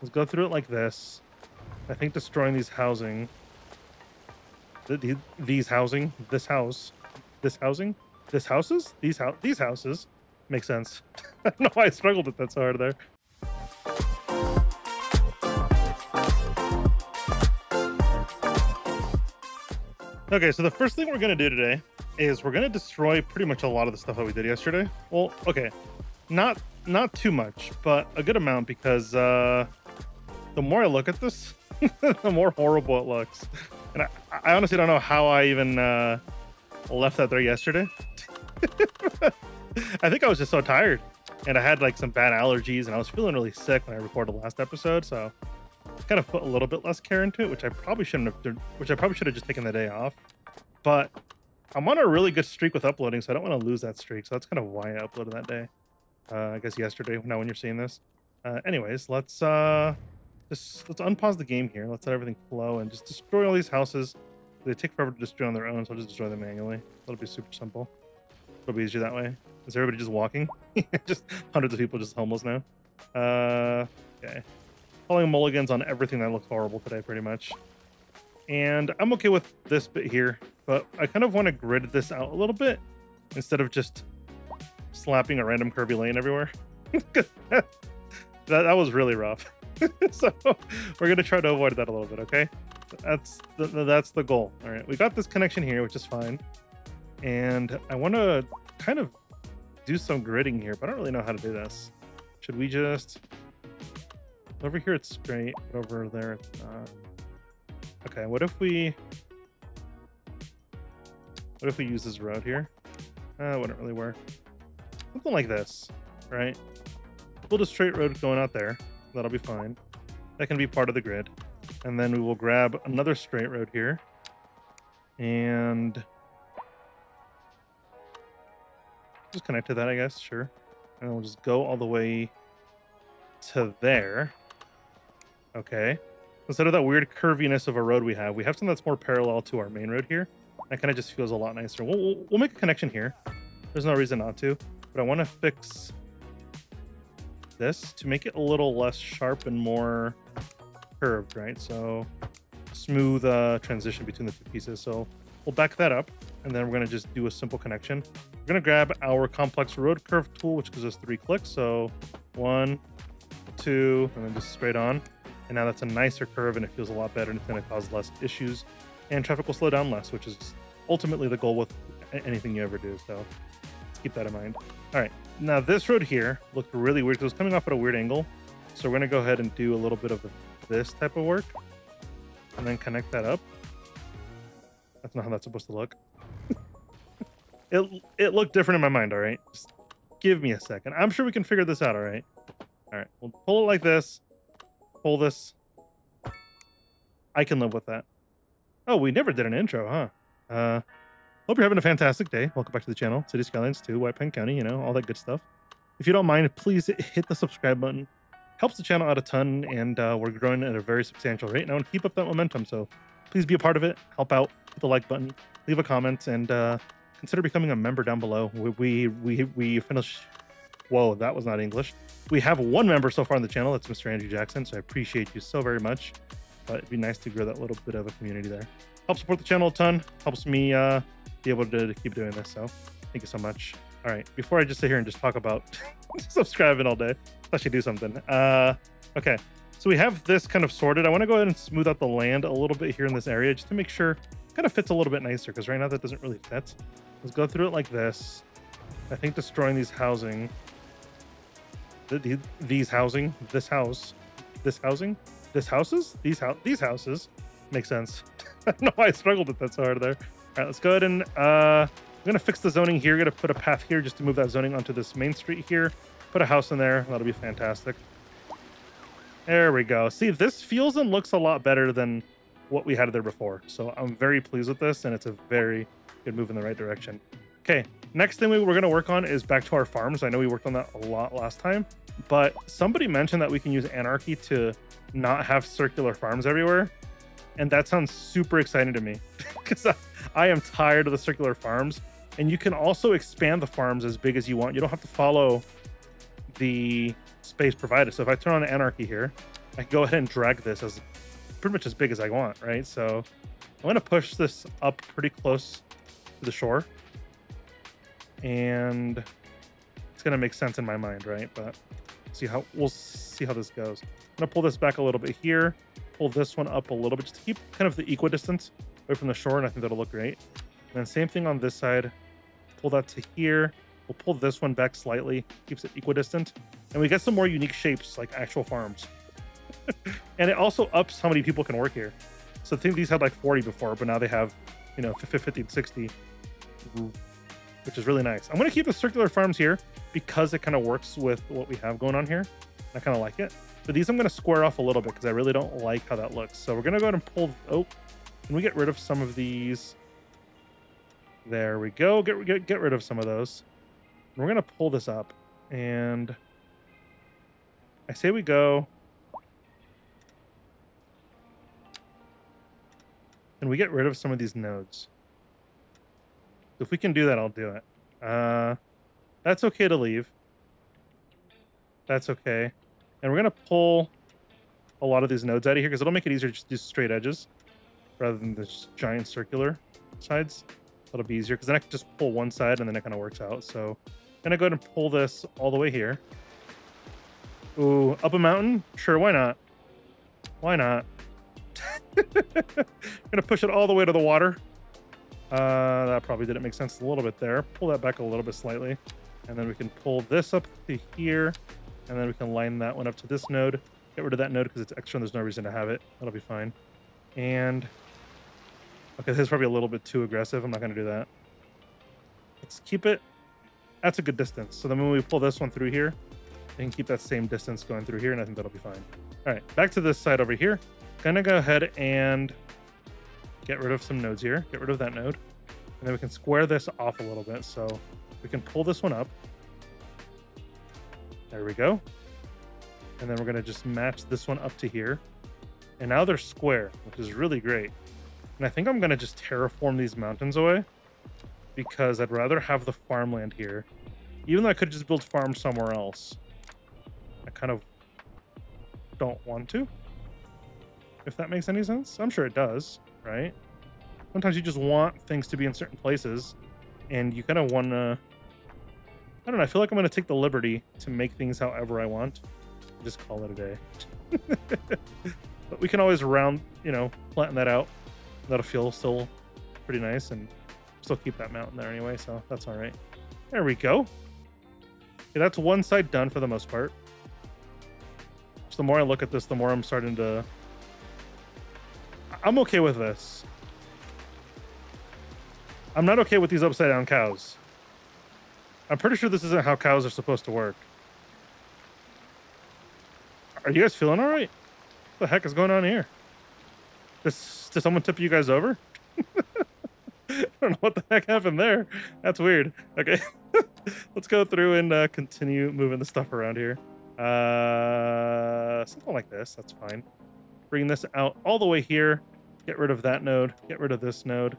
let's go through it like this. I think destroying these housing, th- th- these housing, this house, this housing, this houses, these house, these houses, makes sense. I don't know why I struggled with that so hard there. Okay, so the first thing we're gonna do today is we're gonna destroy pretty much a lot of the stuff that we did yesterday. Well, okay, not not too much, but a good amount because uh, the more I look at this, the more horrible it looks. And I, I honestly don't know how I even uh, left that there yesterday. I think I was just so tired, and I had like some bad allergies, and I was feeling really sick when I recorded the last episode. So I kind of put a little bit less care into it, which I probably shouldn't have. Which I probably should have just taken the day off. But I'm on a really good streak with uploading, so I don't want to lose that streak. So that's kind of why I uploaded that day. Uh, I guess yesterday. Now when you're seeing this. Uh, anyways, let's uh, just let's unpause the game here. Let's let everything flow and just destroy all these houses. They take forever to destroy on their own, so I'll just destroy them manually. That'll be super simple. It'll be easier that way. Is everybody just walking? just hundreds of people just homeless now. Uh, okay. Calling mulligans on everything that looks horrible today, pretty much. And I'm okay with this bit here, but I kind of want to grid this out a little bit instead of just slapping a random curvy lane everywhere. that, that was really rough. so we're gonna try to avoid that a little bit, okay? That's the, that's the goal. All right, we got this connection here, which is fine. And I want to kind of do some gridding here, but I don't really know how to do this. Should we just over here? It's straight, but over there it's not. Okay, what if we what if we use this road here? Uh, wouldn't really work. Something like this, right? Build a straight road going out there. That'll be fine. That can be part of the grid. And then we will grab another straight road here. And just connect to that, I guess, sure. And we'll just go all the way to there. Okay. Instead of that weird curviness of a road we have, we have something that's more parallel to our main road here. That kind of just feels a lot nicer. We'll, we'll, we'll make a connection here. There's no reason not to. But I want to fix this to make it a little less sharp and more curved, right? So smooth uh, transition between the two pieces. So we'll back that up and then we're to just do a simple connection. We're to grab our complex road curve tool, which gives us three clicks. So one, two, and then just straight on. And now that's a nicer curve and it feels a lot better and it's to cause less issues and traffic will slow down less, which is ultimately the goal with anything you ever do. So keep that in mind. All right. Now this road here looked really weird it was coming off at a weird angle. So we're going to go ahead and do a little bit of this type of work and then connect that up. That's not how that's supposed to look. it it looked different in my mind, all right? Just give me a second. I'm sure we can figure this out, all right? All right. We'll pull it like this. Pull this. I can live with that. Oh, we never did an intro, huh? Uh hope you're having a fantastic day. Welcome back to the channel. City Skylines 2, White Pine County, you know, all that good stuff. If you don't mind, please hit the subscribe button. Helps the channel out a ton, and uh, we're growing at a very substantial rate. And I want to keep up that momentum, so please be a part of it. Help out, hit the like button, leave a comment, and uh, consider becoming a member down below. We we we, we finish. Whoa, that was not English. We have one member so far on the channel. That's Mr. Andrew Jackson. So I appreciate you so very much. But it'd be nice to grow that little bit of a community there. Helps support the channel a ton. Helps me uh, be able to, keep doing this. So thank you so much. All right, before I just sit here and just talk about subscribing all day, let's actually do something. Uh, okay, so we have this kind of sorted. I want to go ahead and smooth out the land a little bit here in this area just to make sure it kind of fits a little bit nicer because right now that doesn't really fit. Let's go through it like this. I think destroying these housing, th- th- these housing, this house, this housing, this houses, these house, these houses, makes sense. I don't know why I struggled with that so hard there. All right, let's go ahead and uh, I'm gonna fix the zoning here. Gonna put a path here just to move that zoning onto this main street here. Put a house in there. That'll be fantastic. There we go. See, this feels and looks a lot better than what we had there before. So I'm very pleased with this, and it's a very good move in the right direction. Okay, next thing we, we're gonna work on is back to our farms. I know we worked on that a lot last time, but somebody mentioned that we can use anarchy to not have circular farms everywhere, and that sounds super exciting to me because I, am tired of the circular farms. And you can also expand the farms as big as you want. You don't have to follow the space provided. So if I turn on anarchy here, I can go ahead and drag this as pretty much as big as I want, right? So I'm going to push this up pretty close to the shore. And it's going to make sense in my mind, right? But see how we'll see how this goes. I'm going to pull this back a little bit here, pull this one up a little bit just to keep kind of the equidistance away from the shore, and I think that'll look great. And then same thing on this side. Pull that to here. We'll pull this one back slightly, keeps it equidistant. And we get some more unique shapes like actual farms. and it also ups how many people can work here. So I think these had like 40 before, but now they have, you know, 50, 60, mm-hmm. which is really nice. I'm going to keep the circular farms here because it kind of works with what we have going on here. I kind of like it. But these I'm going to square off a little bit because I really don't like how that looks. So we're going to go ahead and pull, oh, can we get rid of some of these? There we go. Get, get, get rid of some of those. We're going to pull this up. And I say we go. And we get rid of some of these nodes. If we can do that, I'll do it. Uh, that's okay to leave. That's okay. And we're going to pull a lot of these nodes out of here because it'll make it easier to just do straight edges rather than this giant circular sides. That'll be easier because then I can just pull one side and then it kind of works out. So I'm going to go ahead and pull this all the way here. Ooh, up a mountain? Sure, why not? Why not? gonna push it all the way to the water. Uh, that probably didn't make sense a little bit there. Pull that back a little bit slightly. And then we can pull this up to here. And then we can line that one up to this node. Get rid of that node because it's extra and there's no reason to have it. That'll be fine. And... Okay, this is probably a little bit too aggressive. I'm not going to do that. Let's keep it... That's a good distance. So then when we pull this one through here, we can keep that same distance going through here, and I think that'll be fine. All right, back to this side over here. Gonna go ahead and get rid of some nodes here. Get rid of that node. And then we can square this off a little bit. So we can pull this one up. There we go. And then we're gonna just match this one up to here. And now they're square, which is really great. And I think I'm gonna just terraform these mountains away because I'd rather have the farmland here. Even though I could just build farms somewhere else. I kind of don't want to if that makes any sense. I'm sure it does, right? Sometimes you just want things to be in certain places, and you kind of want to. I don't know. I feel like I'm going to take the liberty to make things however I want. Just call it a day. but we can always round, you know, flatten that out. That'll feel still pretty nice, and still keep that mountain there anyway. So that's all right. There we go. Okay, that's one side done for the most part. So the more I look at this, the more I'm starting to I'm okay with this. I'm not okay with these upside down cows. I'm pretty sure this isn't how cows are supposed to work. Are you guys feeling all right? What the heck is going on here? Does, did someone tip you guys over? I don't know what the heck happened there. That's weird. Okay. Let's go through and uh, continue moving the stuff around here. Uh, something like this. That's fine bring this out all the way here, get rid of that node, get rid of this node,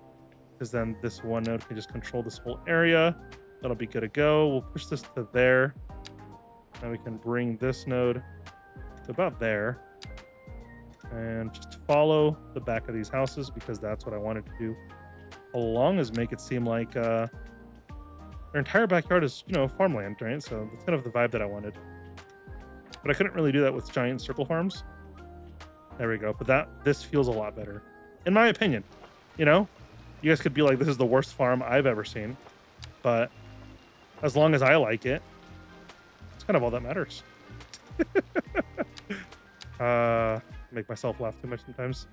because then this one node can just control this whole area. That'll be good to go. We'll push this to there. and we can bring this node to about there. And just follow the back of these houses because that's what I wanted to do. Along as make it seem like uh, their entire backyard is, you know, farmland, right? So that's kind of the vibe that I wanted. But I couldn't really do that with giant circle farms. There we go. But that this feels a lot better, in my opinion. You know, you guys could be like, "This is the worst farm I've ever seen," but as long as I like it, it's kind of all that matters. uh, make myself laugh too much sometimes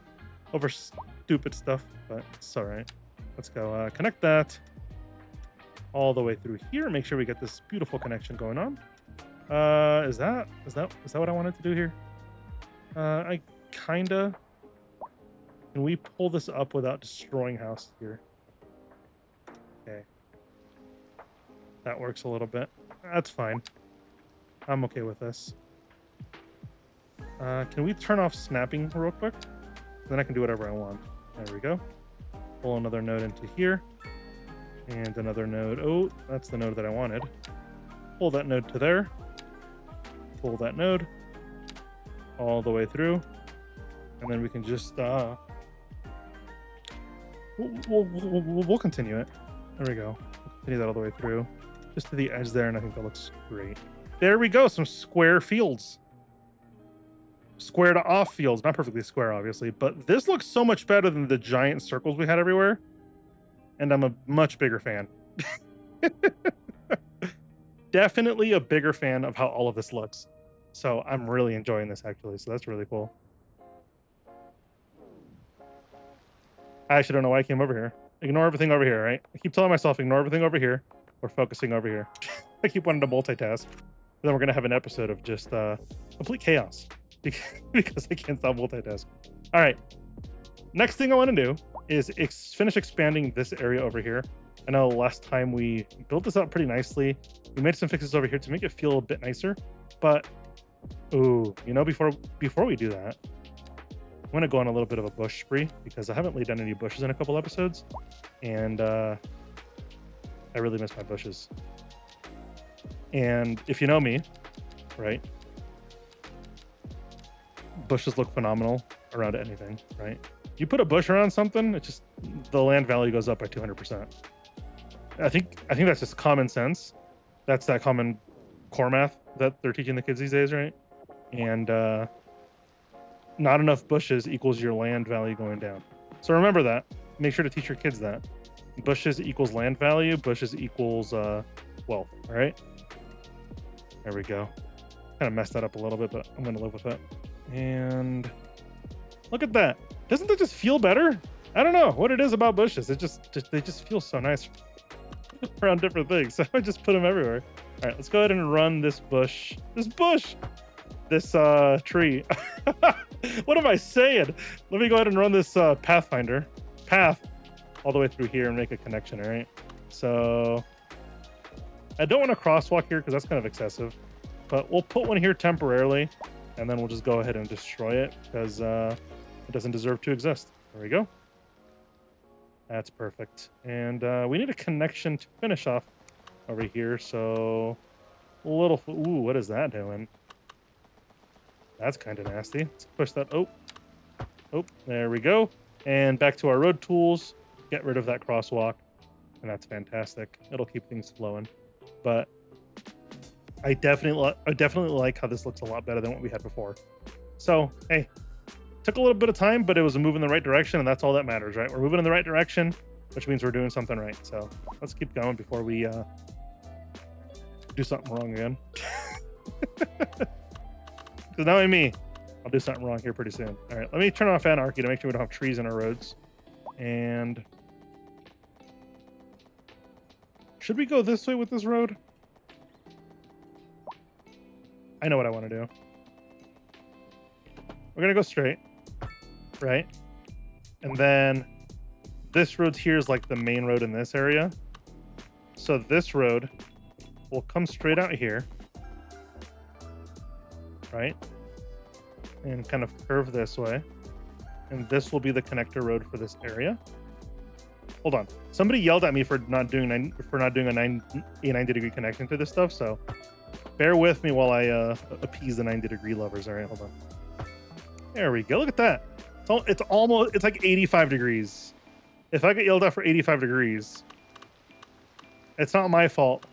over stupid stuff, but it's all right. Let's go uh, connect that all the way through here. Make sure we get this beautiful connection going on. Uh, is that is that is that what I wanted to do here? Uh, I kinda. Can we pull this up without destroying house here? Okay. That works a little bit. That's fine. I'm okay with this. Uh, can we turn off snapping real quick? Then I can do whatever I want. There we go. Pull another node into here. And another node. Oh, that's the node that I wanted. Pull that node to there. Pull that node all the way through. And then we can just, uh, we'll, we'll, we'll, we'll continue it. There we go. Continue that all the way through. Just to the edge there, and I think that looks great. There we go, some square fields. Squared off fields, not perfectly square, obviously, but this looks so much better than the giant circles we had everywhere. And I'm a much bigger fan. Definitely a bigger fan of how all of this looks. So I'm really enjoying this actually. So that's really cool. I actually don't know why I came over here. Ignore everything over here, right? I keep telling myself, ignore everything over here. We're focusing over here. I keep wanting to multitask. then we're going to have an episode of just uh, complete chaos because I can't stop multitasking. All right. Next thing I want to do is ex finish expanding this area over here. I know last time we built this out pretty nicely. We made some fixes over here to make it feel a bit nicer. But, ooh, you know, before before we do that, I'm to go on a little bit of a bush spree because I haven't laid down any bushes in a couple episodes. And uh, I really miss my bushes. And if you know me, right, bushes look phenomenal around anything, right? You put a bush around something, it just the land value goes up by 200%. I think I think that's just common sense. That's that common core math that they're teaching the kids these days, right? And uh, not enough bushes equals your land value going down. So remember that. Make sure to teach your kids that. Bushes equals land value. Bushes equals uh, wealth. All right. There we go. Kind of messed that up a little bit, but I'm gonna live with it. And look at that. Doesn't that just feel better? I don't know what it is about bushes. It just, just they just feel so nice around different things. So I just put them everywhere. All right, let's go ahead and run this bush. This bush. This uh tree. what am I saying? Let me go ahead and run this uh, Pathfinder path all the way through here and make a connection. All right. So I don't want to crosswalk here because that's kind of excessive, but we'll put one here temporarily and then we'll just go ahead and destroy it because uh, it doesn't deserve to exist. There we go. That's perfect. And uh, we need a connection to finish off over here. So a little, ooh, what is that doing? That's kind of nasty. Let's push that. Oh, oh, there we go. And back to our road tools. Get rid of that crosswalk. And that's fantastic. It'll keep things flowing. But I definitely, I definitely like how this looks a lot better than what we had before. So, hey, took a little bit of time, but it was a move in the right direction, and that's all that matters, right? We're moving in the right direction, which means we're doing something right. So let's keep going before we uh, do something wrong again. Because now I me, I'll do something wrong here pretty soon. All right, let me turn off anarchy to make sure we don't have trees in our roads. And should we go this way with this road? I know what I want to do. We're going to go straight, right? And then this road here is like the main road in this area. So this road will come straight out here, right? And kind of curve this way. And this will be the connector road for this area. Hold on. Somebody yelled at me for not doing for not doing a nine a 90 degree connection to this stuff. So Bear with me while I uh, appease the 90 degree lovers. All right, hold on. There we go. Look at that. It's, it's almost, it's like 85 degrees. If I get yelled at for 85 degrees, it's not my fault.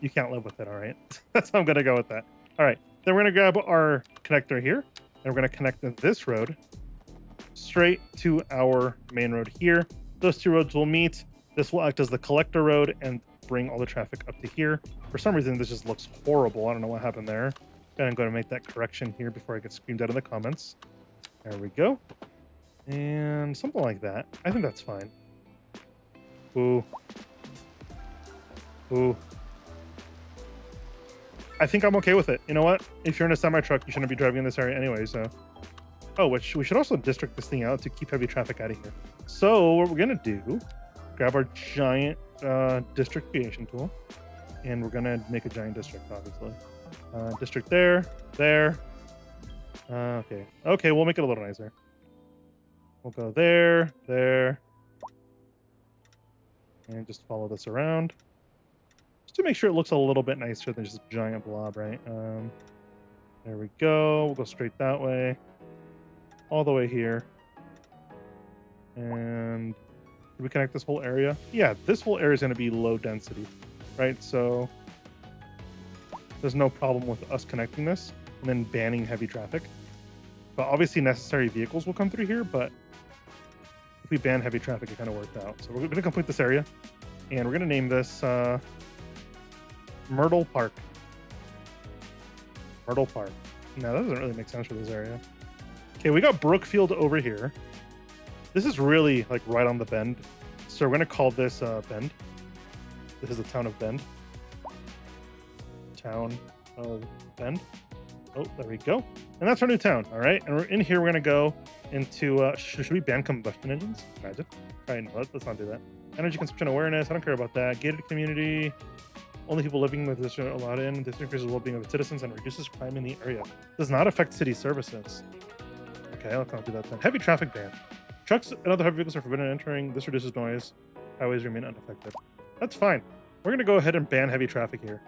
You can't live with it, all right? That's how I'm going to go with that. All right. Then we're going to grab our connector here, and we're going to connect this road straight to our main road here. Those two roads will meet. This will act as the collector road, and bring all the traffic up to here. For some reason, this just looks horrible. I don't know what happened there. And I'm going to make that correction here before I get screamed out in the comments. There we go. And something like that. I think that's fine. Ooh. Ooh. I think I'm okay with it. You know what? If you're in a semi truck, you shouldn't be driving in this area anyway, so. Oh, which we should also district this thing out to keep heavy traffic out of here. So what we're gonna do, grab our giant uh, district creation tool, and we're gonna make a giant district, obviously. Uh, district there, there. Uh, okay, okay, we'll make it a little nicer. We'll go there, there, and just follow this around, just to make sure it looks a little bit nicer than just a giant blob, right? Um, There we go. We'll go straight that way. All the way here. And we connect this whole area? Yeah, this whole area is going to be low density, right? So there's no problem with us connecting this and then banning heavy traffic. But obviously necessary vehicles will come through here, but if we ban heavy traffic, it kind of worked out. So we're going to complete this area and we're going to name this uh, Myrtle Park. Myrtle Park. No, that doesn't really make sense for this area. Okay, we got Brookfield over here. This is really like right on the bend. So we're gonna call this uh, Bend. This is the town of Bend. Town of Bend. Oh, there we go. And that's our new town, all right? And we're in here, we're gonna go into, uh, should, should we ban combustion engines? Imagine. All right, no, let's, not do that. Energy consumption awareness, I don't care about that. Gated community, only people living with this are allowed in. This increases well-being of the citizens and reduces crime in the area. Does not affect city services. Okay, let's not do that then. Heavy traffic ban. Trucks and other heavy vehicles are forbidden entering. This reduces noise. Highways remain unaffected. That's fine. We're going to go ahead and ban heavy traffic here.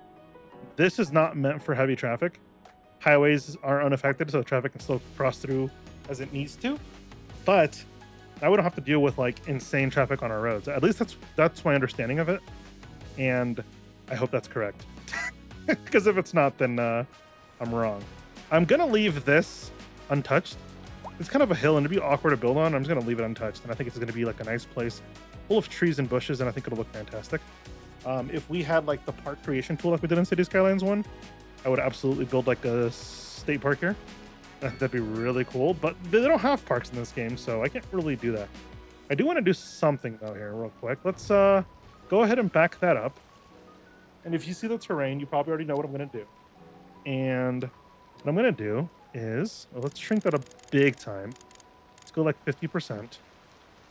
This is not meant for heavy traffic. Highways are unaffected, so traffic can still cross through as it needs to. But now we don't have to deal with like insane traffic on our roads. At least that's that's my understanding of it. And I hope that's correct. Because if it's not, then uh, I'm wrong. I'm to leave this untouched. It's kind of a hill and it'd be awkward to build on. I'm just to leave it untouched. And I think it's to be like a nice place full of trees and bushes. And I think it'll look fantastic. Um, if we had like the park creation tool like we did in City Skylines one, I would absolutely build like a state park here. That'd be really cool. But they don't have parks in this game, so I can't really do that. I do want to do something though here real quick. Let's uh, go ahead and back that up. And if you see the terrain, you probably already know what I'm going to do. And what I'm going to do is, well, let's shrink that a big time. Let's go like 50%. I'm going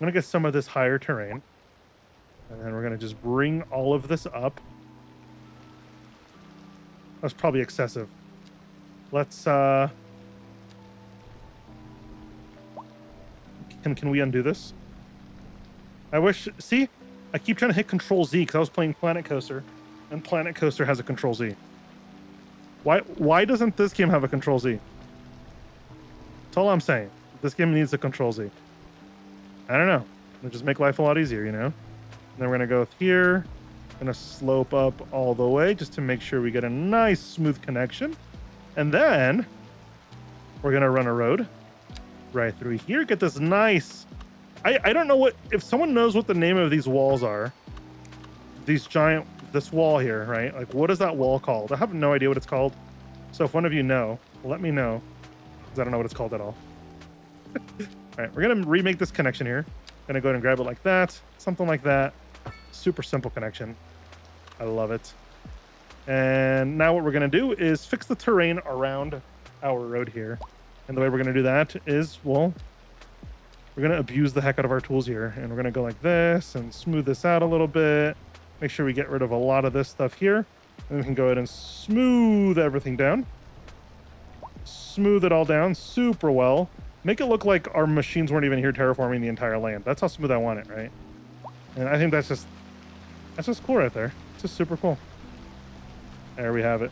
to get some of this higher terrain. And then we're going to just bring all of this up. That's probably excessive. Let's, uh... Can, can we undo this? I wish... See? I keep trying to hit Control Z because I was playing Planet Coaster and Planet Coaster has a Control Z. Why why doesn't this game have a Control Z? That's all I'm saying. This game needs a Control Z. I don't know. It'll just make life a lot easier, you know? And then we're gonna go here, gonna slope up all the way just to make sure we get a nice smooth connection. And then we're gonna run a road right through here, get this nice. I, I don't know what if someone knows what the name of these walls are. These giant this wall here, right? Like, what is that wall called? I have no idea what it's called. So if one of you know, let me know, because I don't know what it's called at all. all right, we're gonna remake this connection here. Gonna go ahead and grab it like that, something like that. Super simple connection. I love it. And now what we're gonna do is fix the terrain around our road here. And the way we're gonna do that is, well, we're gonna abuse the heck out of our tools here. And we're gonna go like this and smooth this out a little bit. Make sure we get rid of a lot of this stuff here. And we can go ahead and smooth everything down. Smooth it all down super well. Make it look like our machines weren't even here terraforming the entire land. That's how smooth I want it, right? And I think that's just, that's just cool right there. It's just super cool. There we have it.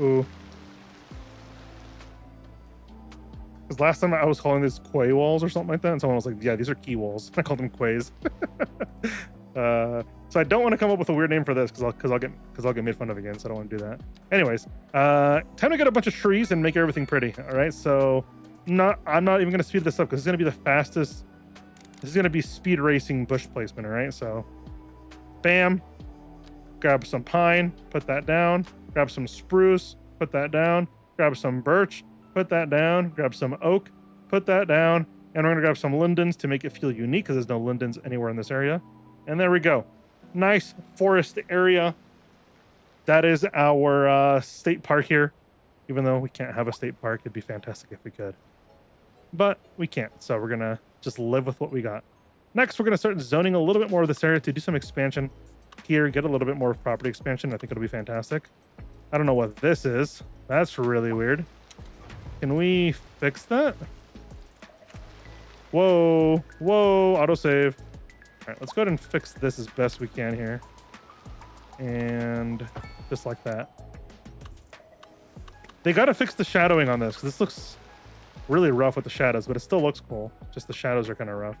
Ooh. Because last time I was calling these quay walls or something like that, and someone was like, "Yeah, these are key walls." I called them quays. uh, so I don't want to come up with a weird name for this because I'll I'll get I'll get made fun of again. So I don't want to do that. Anyways, uh, time to get a bunch of trees and make everything pretty. All right, so not I'm not even going to speed this up because it's going to be the fastest. This is going to be speed racing bush placement. All right, so bam, grab some pine, put that down. Grab some spruce, put that down. Grab some birch, put that down, grab some oak, put that down, and we're gonna grab some lindens to make it feel unique because there's no lindens anywhere in this area. And there we go. Nice forest area. That is our uh, state park here. Even though we can't have a state park, it'd be fantastic if we could. But we can't, so we're gonna just live with what we got. Next, we're gonna start zoning a little bit more of this area to do some expansion here, get a little bit more property expansion. I think it'll be fantastic. I don't know what this is. That's really weird. Can we fix that? Whoa, whoa, autosave. All right, let's go ahead and fix this as best we can here. And just like that. They got to fix the shadowing on this this looks really rough with the shadows, but it still looks cool. Just the shadows are kind of rough.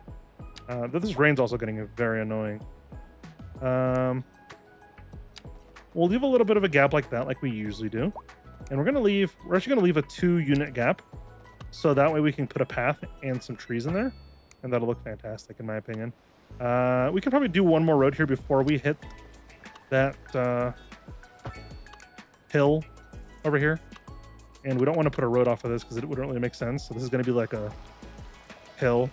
Uh, this rain's also getting very annoying. Um, we'll leave a little bit of a gap like that, like we usually do. And we're going to leave, we're actually going to leave a two unit gap. So that way we can put a path and some trees in there. And that'll look fantastic, in my opinion. Uh, we can probably do one more road here before we hit that uh, hill over here. And we don't want to put a road off of this because it wouldn't really make sense. So this is going to be like a hill.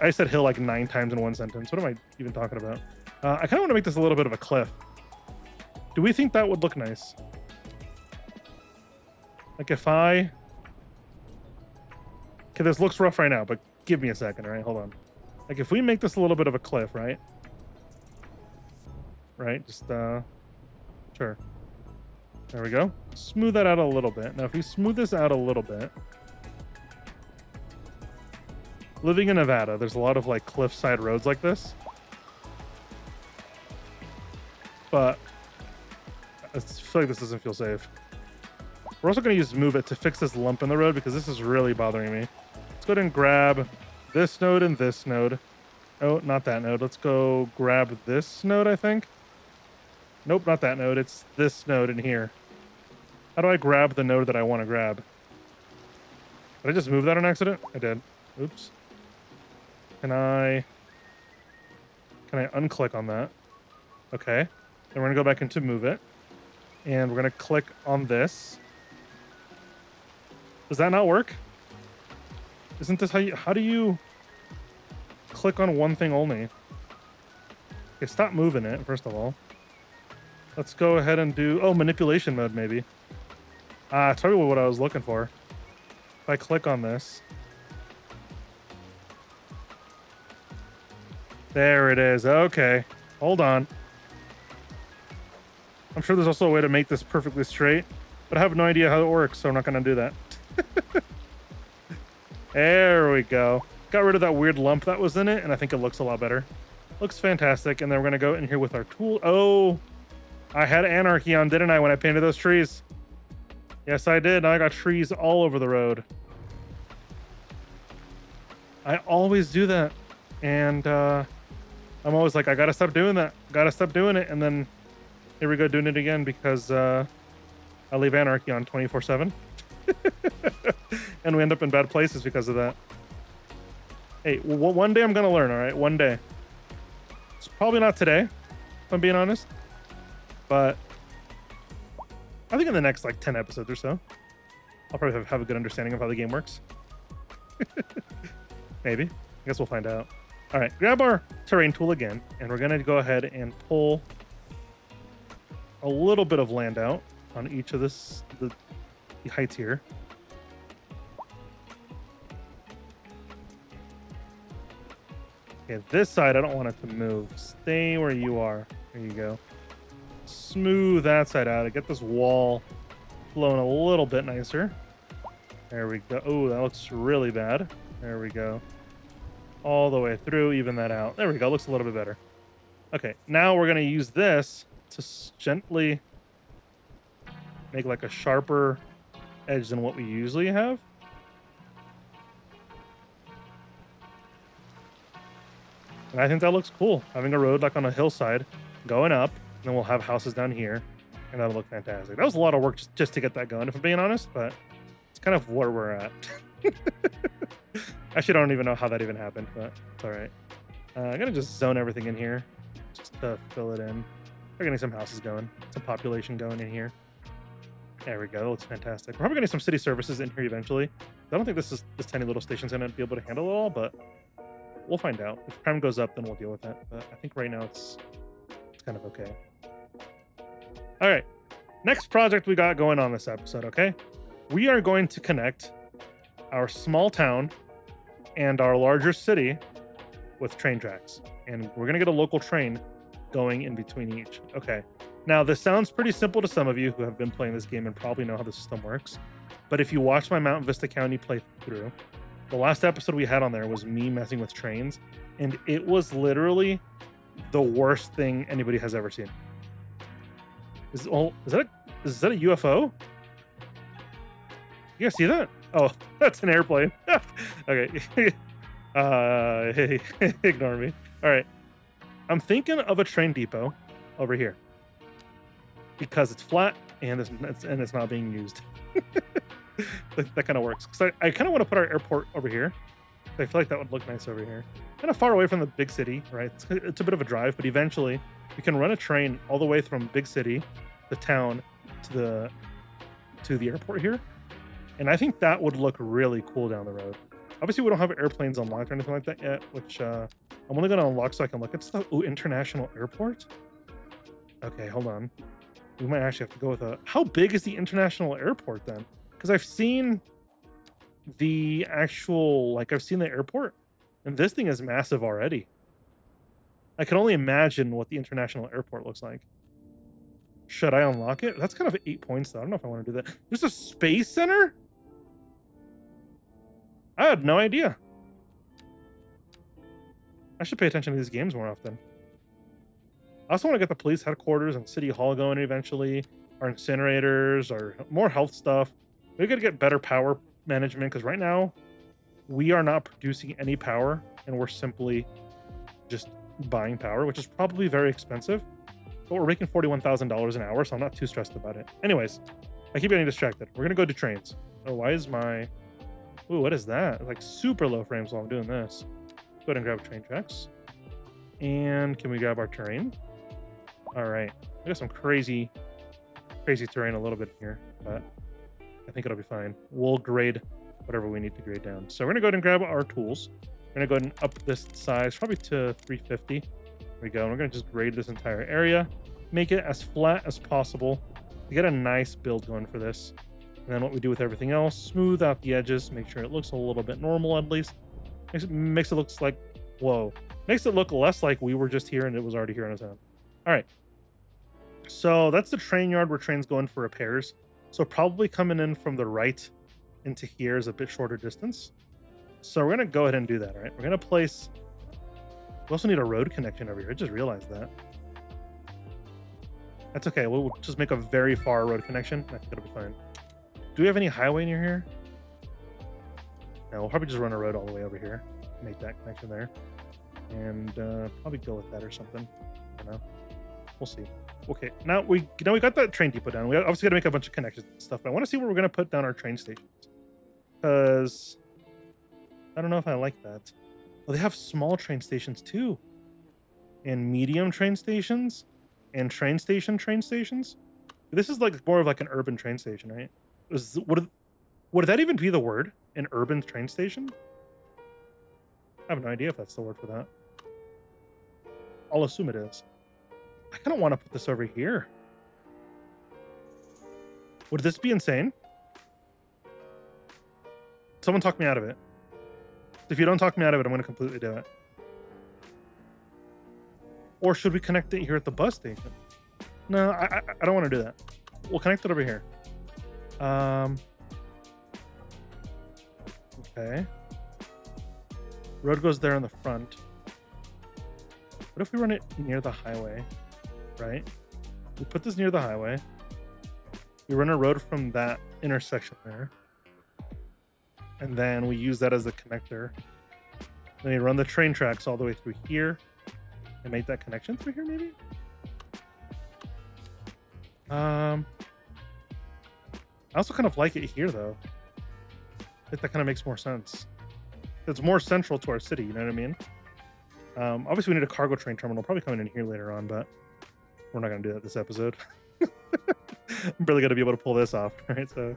I said hill like nine times in one sentence. What am I even talking about? Uh, I kind of want to make this a little bit of a cliff. Do we think that would look nice? Like if I... Okay, this looks rough right now, but give me a second, all right? Hold on. Like if we make this a little bit of a cliff, right? Right, just, uh... Sure. There we go. Smooth that out a little bit. Now, if we smooth this out a little bit... Living in Nevada, there's a lot of, like, cliffside roads like this. But... I feel like this doesn't feel safe. We're also going to use Move It to fix this lump in the road because this is really bothering me. Let's go ahead and grab this node and this node. Oh, not that node. Let's go grab this node, I think. Nope, not that node. It's this node in here. How do I grab the node that I want to grab? Did I just move that on accident? I did. Oops. Can I... Can I unclick on that? Okay. Then we're going to go back into move it. And we're going to click on this. Does that not work? Isn't this how you... How do you click on one thing only? Okay, stop moving it, first of all. Let's go ahead and do... Oh, manipulation mode, maybe. Ah, uh, me what I was looking for. If I click on this. There it is. Okay. Hold on. I'm sure there's also a way to make this perfectly straight, but I have no idea how it works, so I'm not going to do that. there we go. Got rid of that weird lump that was in it, and I think it looks a lot better. Looks fantastic, and then we're going to go in here with our tool. Oh, I had anarchy on, didn't I, when I painted those trees? Yes, I did. I got trees all over the road. I always do that. And uh, I'm always like, I gotta stop doing that. Gotta stop doing it. And then here we go doing it again because uh, I leave anarchy on 24 7. and we end up in bad places because of that. Hey, one day I'm gonna learn, all right? One day. It's probably not today, if I'm being honest. But I think in the next like 10 episodes or so, I'll probably have, have a good understanding of how the game works. Maybe. I guess we'll find out. All right, grab our terrain tool again, and we're gonna go ahead and pull a little bit of land out on each of this the, the heights here. Okay, this side I don't want it to move. Stay where you are. There you go smooth that side out. I get this wall flowing a little bit nicer. There we go. Oh, that looks really bad. There we go. All the way through, even that out. There we go. Looks a little bit better. Okay, now we're going to use this to gently make like a sharper edge than what we usually have. And I think that looks cool. Having a road like on a hillside going up then we'll have houses down here, and that'll look fantastic. That was a lot of work just, just to get that going, if I'm being honest, but it's kind of where we're at. Actually, I don't even know how that even happened, but it's all right. Uh, I'm gonna just zone everything in here, just to fill it in. We're getting some houses going, some population going in here. There we go. Looks fantastic. We're probably need some city services in here eventually. I don't think this is this tiny little station's gonna be able to handle it all, but we'll find out. If crime goes up, then we'll deal with that. But I think right now it's it's kind of okay. All right. Next project we got going on this episode, okay? We are going to connect our small town and our larger city with train tracks. And we're going to get a local train going in between each. Okay. Now, this sounds pretty simple to some of you who have been playing this game and probably know how the system works. But if you watch my Mount Vista County playthrough, the last episode we had on there was me messing with trains, and it was literally the worst thing anybody has ever seen Is oh is that a is that a UFO? You guys see that? Oh, that's an airplane. okay. uh, ignore me. All right. I'm thinking of a train depot over here because it's flat and it's, and it's not being used. that, that kind of works. Because I, I kind of want to put our airport over here. I feel like that would look nice over here. Kind of far away from the big city, right? It's, it's a bit of a drive, but eventually we can run a train all the way from big city, the town, to the to the airport here. And I think that would look really cool down the road. Obviously, we don't have airplanes unlocked or anything like that yet, which uh, I'm only going to unlock so I can look at stuff. Ooh, international airport. Okay, hold on. We might actually have to go with a. How big is the international airport then? Because I've seen the actual, like, I've seen the airport, and this thing is massive already. I can only imagine what the international airport looks like. Should I unlock it? That's kind of eight points, though. I don't know if I want to do that. There's a space center? I had no idea. I should pay attention to these games more often. I also want to get the police headquarters and city hall going eventually, our incinerators, or more health stuff. We got to get better power management because right now we are not producing any power and we're simply just buying power, which is probably very expensive. But we're making $41,000 an hour, so I'm not too stressed about it. Anyways, I keep getting distracted. We're going to go to trains. Oh, why is my... Ooh, what is that? Like super low frames while I'm doing this. Go ahead and grab train tracks. And can we grab our terrain? All right. We got some crazy, crazy terrain a little bit here, but I think it'll be fine. We'll grade whatever we need to grade down. So we're going to go ahead and grab our tools. We're going to go ahead and up this size probably to 350. There we go. And we're going to just grade this entire area, make it as flat as possible to get a nice build going for this. And then what we do with everything else, smooth out the edges, make sure it looks a little bit normal at least. Makes it, makes it looks like, whoa. Makes it look less like we were just here and it was already here on its own. All right. So that's the train yard where trains go in for repairs. So probably coming in from the right into here is a bit shorter distance. So we're gonna go ahead and do that, right? We're gonna place. We also need a road connection over here. I just realized that. That's okay. We'll just make a very far road connection. I think it'll be fine. Do we have any highway near here? No, we'll probably just run a road all the way over here. Make that connection there. And uh, probably go with that or something. I don't know. We'll see. Okay, now we now we got that train depot down. We obviously got to make a bunch of connections and stuff. But I want to see where we're gonna put down our train stations, because I don't know if I like that. Oh, they have small train stations too, and medium train stations, and train station train stations. This is like more of like an urban train station, right? Is would would that even be the word? An urban train station? I have no idea if that's the word for that. I'll assume it is. I kind of want to put this over here. Would this be insane? Someone talk me out of it. If you don't talk me out of it, I'm going to completely do it. Or should we connect it here at the bus station? No, I, I, don't want to do that. We'll connect it over here. Um. Okay. Road goes there in the front. What if we run it near the highway? Right? We put this near the highway. We run a road from that intersection there. And then we use that as the connector. Then we run the train tracks all the way through here and make that connection through here, maybe? Um, I also kind of like it here, though. I think that kind of makes more sense. It's more central to our city, you know what I mean? Um, obviously, we need a cargo train terminal, probably coming in here later on, but we're not going to do that this episode. I'm barely going to be able to pull this off, right? So,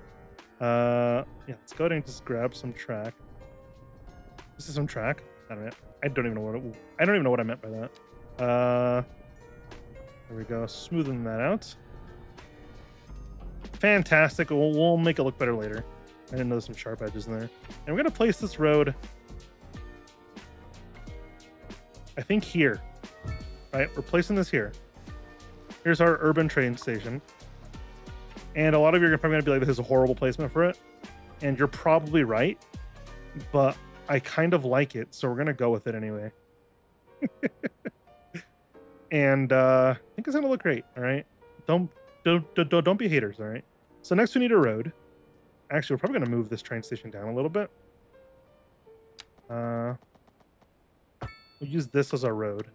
uh, yeah, let's go ahead and just grab some track. This is some track. I don't know. I don't even know what it, I don't even know what I meant by that. Uh, there we go. Smoothing that out. Fantastic. We'll, we'll make it look better later. I didn't know there's some sharp edges in there. And we're going to place this road, I think here. Right? We're placing this here here's our urban train station. And a lot of you are probably going to be like, this is a horrible placement for it. And you're probably right. But I kind of like it. So we're going to go with it anyway. and uh, I think it's going to look great. All right. Don't don't, don't, don't be haters, all right? So next we need a road. Actually, we're probably going to move this train station down a little bit. Uh, we'll use this as our road.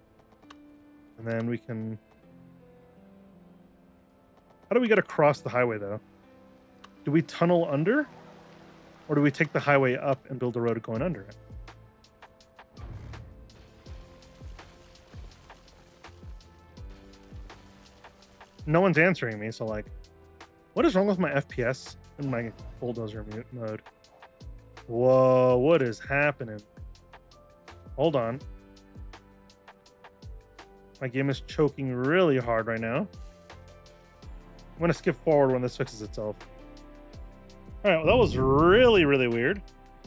And then we can... How do we get across the highway, though? Do we tunnel under? Or do we take the highway up and build a road going under it? No one's answering me, so like, what is wrong with my FPS in my bulldozer mute mode? Whoa, what is happening? Hold on. My game is choking really hard right now. I'm gonna skip forward when this fixes itself. All right, well, that was really, really weird.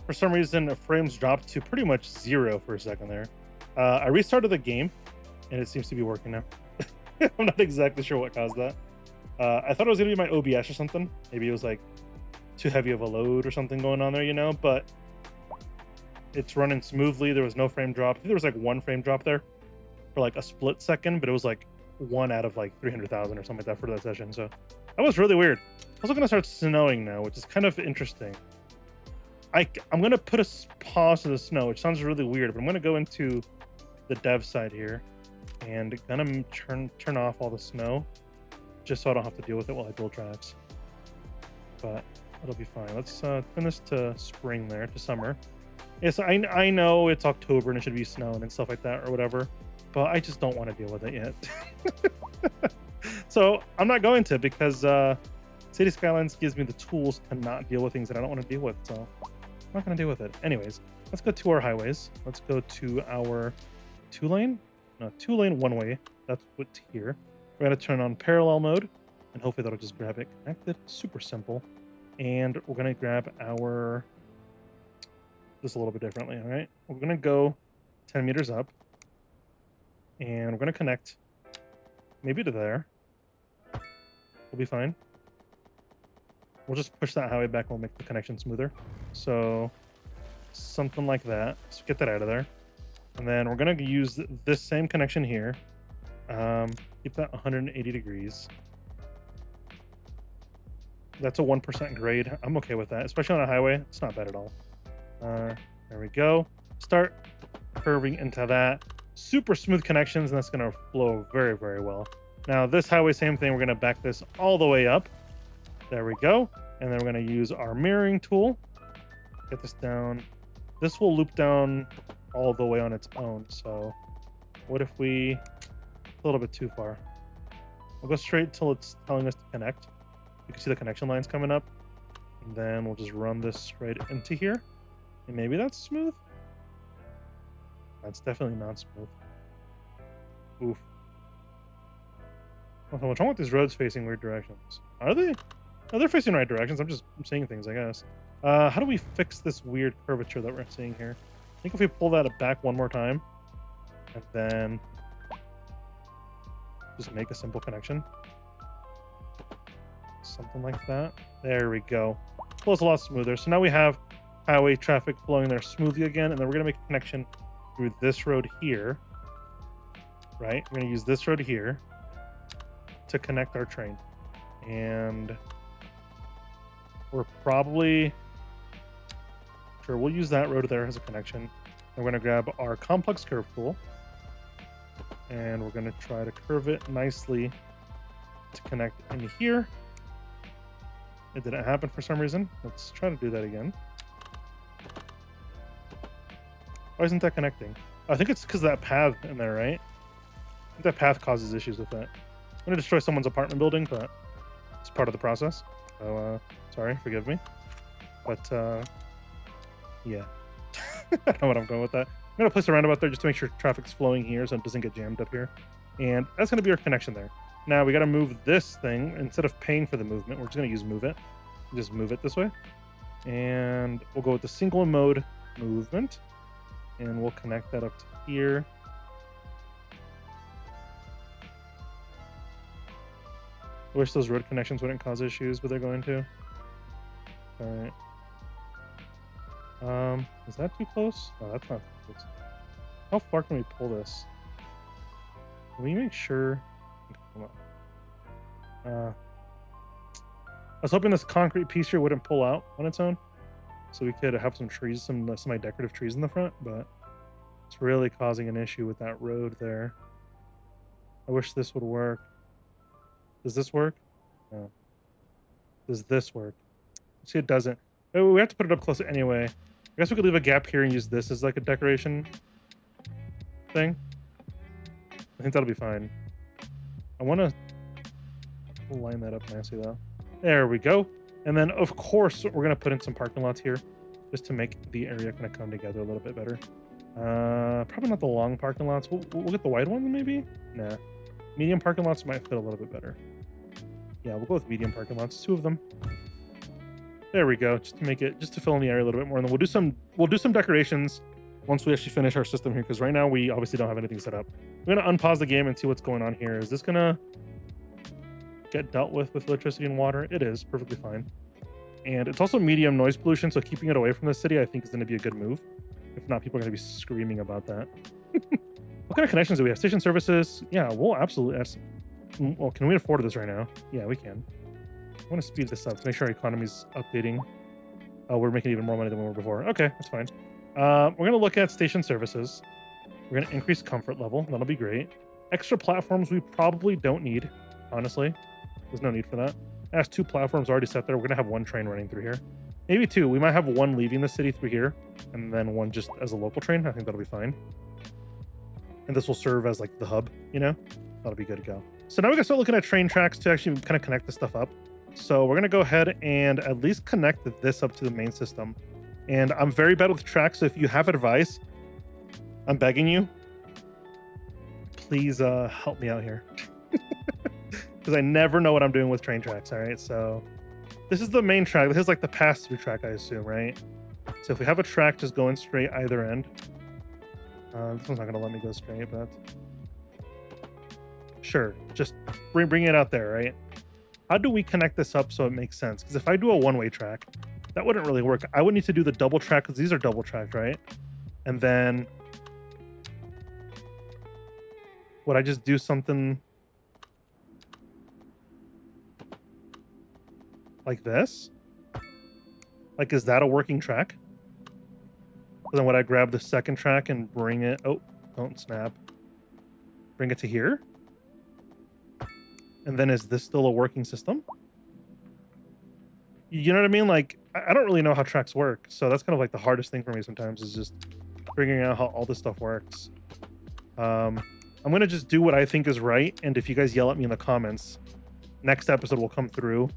For some reason, frames dropped to pretty much zero for a second there. Uh, I restarted the game, and it seems to be working now. I'm not exactly sure what caused that. Uh, I thought it was gonna be my OBS or something. Maybe it was like too heavy of a load or something going on there, you know. But it's running smoothly. There was no frame drop. I think there was like one frame drop there for like a split second, but it was like one out of like 300,000 or something like that for that session. So that was really weird. Also gonna start snowing now, which is kind of interesting. I, I'm gonna put a pause to the snow, which sounds really weird, but I'm gonna go into the dev side here and gonna turn turn off all the snow just so I don't have to deal with it while I build tracks. But it'll be fine. Let's uh, turn this to spring there, to summer. Yes, I, I know it's October and it should be snowing and stuff like that or whatever, but I just don't want to deal with it yet. so I'm not going to because uh, City Skylines gives me the tools to not deal with things that I don't want to deal with. So I'm not going to deal with it. Anyways, let's go to our highways. Let's go to our two lane, no, two lane one way. That's what's here. We're going to turn on parallel mode and hopefully that'll just grab it connected. Super simple. And we're going to grab our this a little bit differently. All right. We're going to go 10 meters up and we're going to connect maybe to there. We'll be fine. We'll just push that highway back. We'll make the connection smoother. So something like that. So get that out of there. And then we're going to use this same connection here. Um, keep that 180 degrees. That's a 1% grade. I'm okay with that, especially on a highway. It's not bad at all. Uh, there we go. Start curving into that. Super smooth connections, and that's going to flow very, very well. Now, this highway, same thing. We're going to back this all the way up. There we go. And then we're going to use our mirroring tool. Get this down. This will loop down all the way on its own. So what if we... A little bit too far. We'll go straight till it's telling us to connect. You can see the connection lines coming up. And then we'll just run this straight into here. And maybe that's smooth? That's definitely not smooth. Oof. What's wrong with these roads facing weird directions? Are they? No, they're facing right directions. I'm just seeing things, I guess. Uh, how do we fix this weird curvature that we're seeing here? I think if we pull that back one more time, and then just make a simple connection. Something like that. There we go. Flows a lot smoother. So now we have highway traffic flowing there smoothly again, and then we're going to make a connection through this road here. Right? We're going to use this road here to connect our train. And we're probably sure we'll use that road there as a connection. We're going to grab our complex curve tool and we're going to try to curve it nicely to connect in here. It didn't happen for some reason. Let's try to do that again. Why isn't that connecting? I think it's because that path in there, right? that path causes issues with that. I'm to destroy someone's apartment building, but it's part of the process. So, uh, sorry, forgive me. But, uh, yeah. I don't know what I'm going with that. I'm to place a roundabout there just to make sure traffic's flowing here so it doesn't get jammed up here. And that's to be our connection there. Now we got to move this thing. Instead of paying for the movement, we're just to use move it. Just move it this way. And we'll go with the single mode movement. And we'll connect that up to here. I wish those road connections wouldn't cause issues, but they're going to. Alright. Um, is that too close? No, that's not too close. How far can we pull this? Can we make sure... Uh, I was hoping this concrete piece here wouldn't pull out on its own, so we could have some trees, some uh, semi decorative trees in the front, but it's really causing an issue with that road there. I wish this would work. Does this work? No. Does this work? See, it doesn't. Oh, we have to put it up closer anyway. I guess we could leave a gap here and use this as like a decoration thing. I think that'll be fine. I want to line that up nicely though. There we go. And then of course we're gonna put in some parking lots here just to make the area kind of come together a little bit better. Uh, probably not the long parking lots. We'll, we'll get the wide ones maybe. Nah, medium parking lots might fit a little bit better. Yeah, we'll go with medium parking lots. Two of them. There we go. Just to make it, just to fill in the area a little bit more, and then we'll do some, we'll do some decorations once we actually finish our system here, because right now we obviously don't have anything set up. I'm gonna unpause the game and see what's going on here. Is this gonna get dealt with with electricity and water? It is perfectly fine. And it's also medium noise pollution, so keeping it away from the city, I think, is going to be a good move. If not, people are going to be screaming about that. what kind of connections do we have? Station services? Yeah, we'll absolutely. Have mm, well, can we afford this right now? Yeah, we can. I want to speed this up to make sure our economy's updating. Oh, we're making even more money than we were before. Okay, that's fine. Uh, we're going to look at station services. We're going to increase comfort level. That'll be great. Extra platforms we probably don't need, honestly. There's no need for that. As two platforms already set there, we're gonna have one train running through here. Maybe two. We might have one leaving the city through here, and then one just as a local train. I think that'll be fine. And this will serve as like the hub, you know? That'll be good to go. So now we can start looking at train tracks to actually kind of connect this stuff up. So we're gonna go ahead and at least connect this up to the main system. And I'm very bad with tracks, so if you have advice, I'm begging you, please uh, help me out here. Because I never know what I'm doing with train tracks. All right, so this is the main track. This is like the pass-through track, I assume, right? So if we have a track just going straight either end, uh, this one's not gonna let me go straight, but sure, just bring bring it out there, right? How do we connect this up so it makes sense? Because if I do a one-way track, that wouldn't really work. I would need to do the double track because these are double tracked, right? And then would I just do something Like this? Like, is that a working track? Then would I grab the second track and bring it... Oh, don't snap. Bring it to here? And then is this still a working system? You know what I mean? Like, I don't really know how tracks work. So that's kind of like the hardest thing for me sometimes is just figuring out how all this stuff works. Um, I'm going to just do what I think is right. And if you guys yell at me in the comments, next episode will come through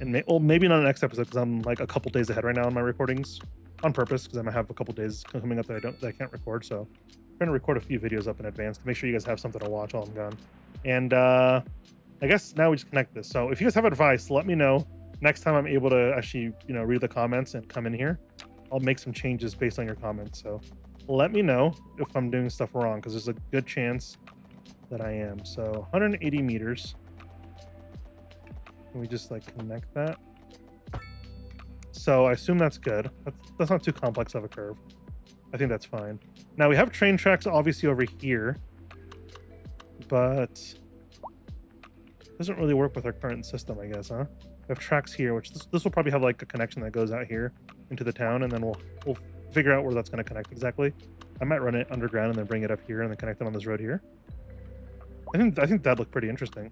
and may, well, maybe not next episode because I'm like a couple days ahead right now in my recordings on purpose because I'm gonna have a couple days coming up that I don't that I can't record. So I'm trying to record a few videos up in advance to make sure you guys have something to watch while I'm gone. And uh, I guess now we just connect this. So if you guys have advice, let me know. Next time I'm able to actually you know read the comments and come in here, I'll make some changes based on your comments. So let me know if I'm doing stuff wrong because there's a good chance that I am. So 180 meters. Can we just like connect that? So I assume that's good. That's, that's not too complex of a curve. I think that's fine. Now we have train tracks obviously over here, but doesn't really work with our current system, I guess, huh? We have tracks here, which this, this will probably have like a connection that goes out here into the town, and then we'll we'll figure out where that's going to connect exactly. I might run it underground and then bring it up here and then connect it on this road here. I think I think that'd look pretty interesting.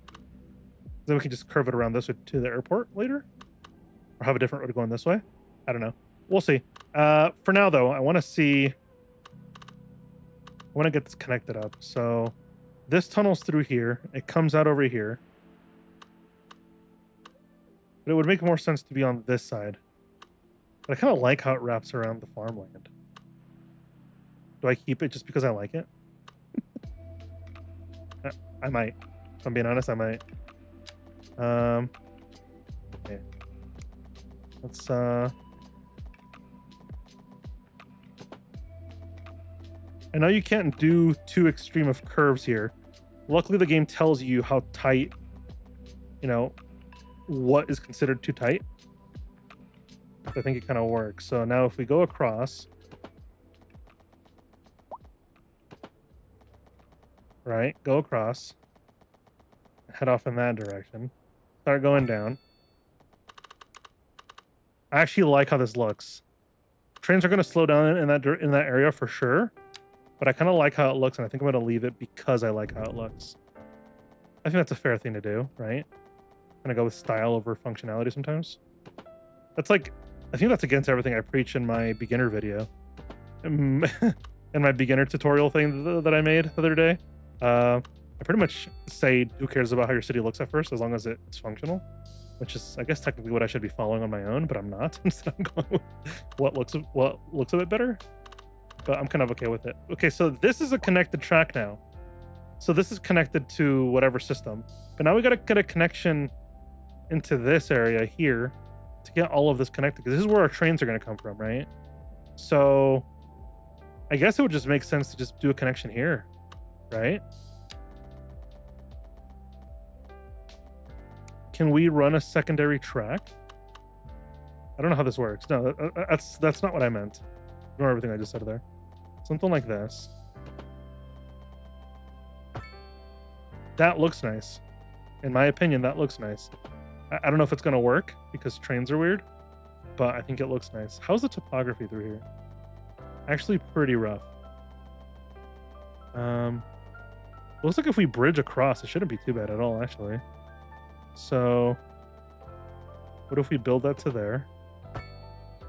Then we can just curve it around this way to the airport later? Or have a different road going this way? I don't know. We'll see. Uh, for now, though, I want to see... I want to get this connected up. So this tunnel's through here. It comes out over here. But it would make more sense to be on this side. But I kind of like how it wraps around the farmland. Do I keep it just because I like it? I might. If I'm being honest, I might. Um, okay. Let's, uh... I know you can't do too extreme of curves here. Luckily, the game tells you how tight, you know, what is considered too tight. I think it kind of works. So now if we go across, right, go across, head off in that direction start going down. I actually like how this looks. Trains are going to slow down in that in that area for sure, but I kind of like how it looks, and I think I'm going to leave it because I like how it looks. I think that's a fair thing to do, right? Kind of go with style over functionality sometimes. That's like, I think that's against everything I preach in my beginner video, in my beginner tutorial thing that I made the other day. Uh, I pretty much say, who cares about how your city looks at first, as long as it's functional which is I guess technically what I should be following on my own, but I'm not. Instead, I'm going with what looks what looks a bit better. But I'm kind of okay with it. Okay, so this is a connected track now. So this is connected to whatever system. But now we got to get a connection into this area here to get all of this connected because this is where our trains are going to come from, right? So I guess it would just make sense to just do a connection here, right? Can we run a secondary track? I don't know how this works. No, that's that's not what I meant. Ignore everything I just said there. Something like this. That looks nice. In my opinion, that looks nice. I, I don't know if it's going to work because trains are weird, but I think it looks nice. How's the topography through here? Actually pretty rough. Um, looks like if we bridge across, it shouldn't be too bad at all, actually. So what if we build that to there?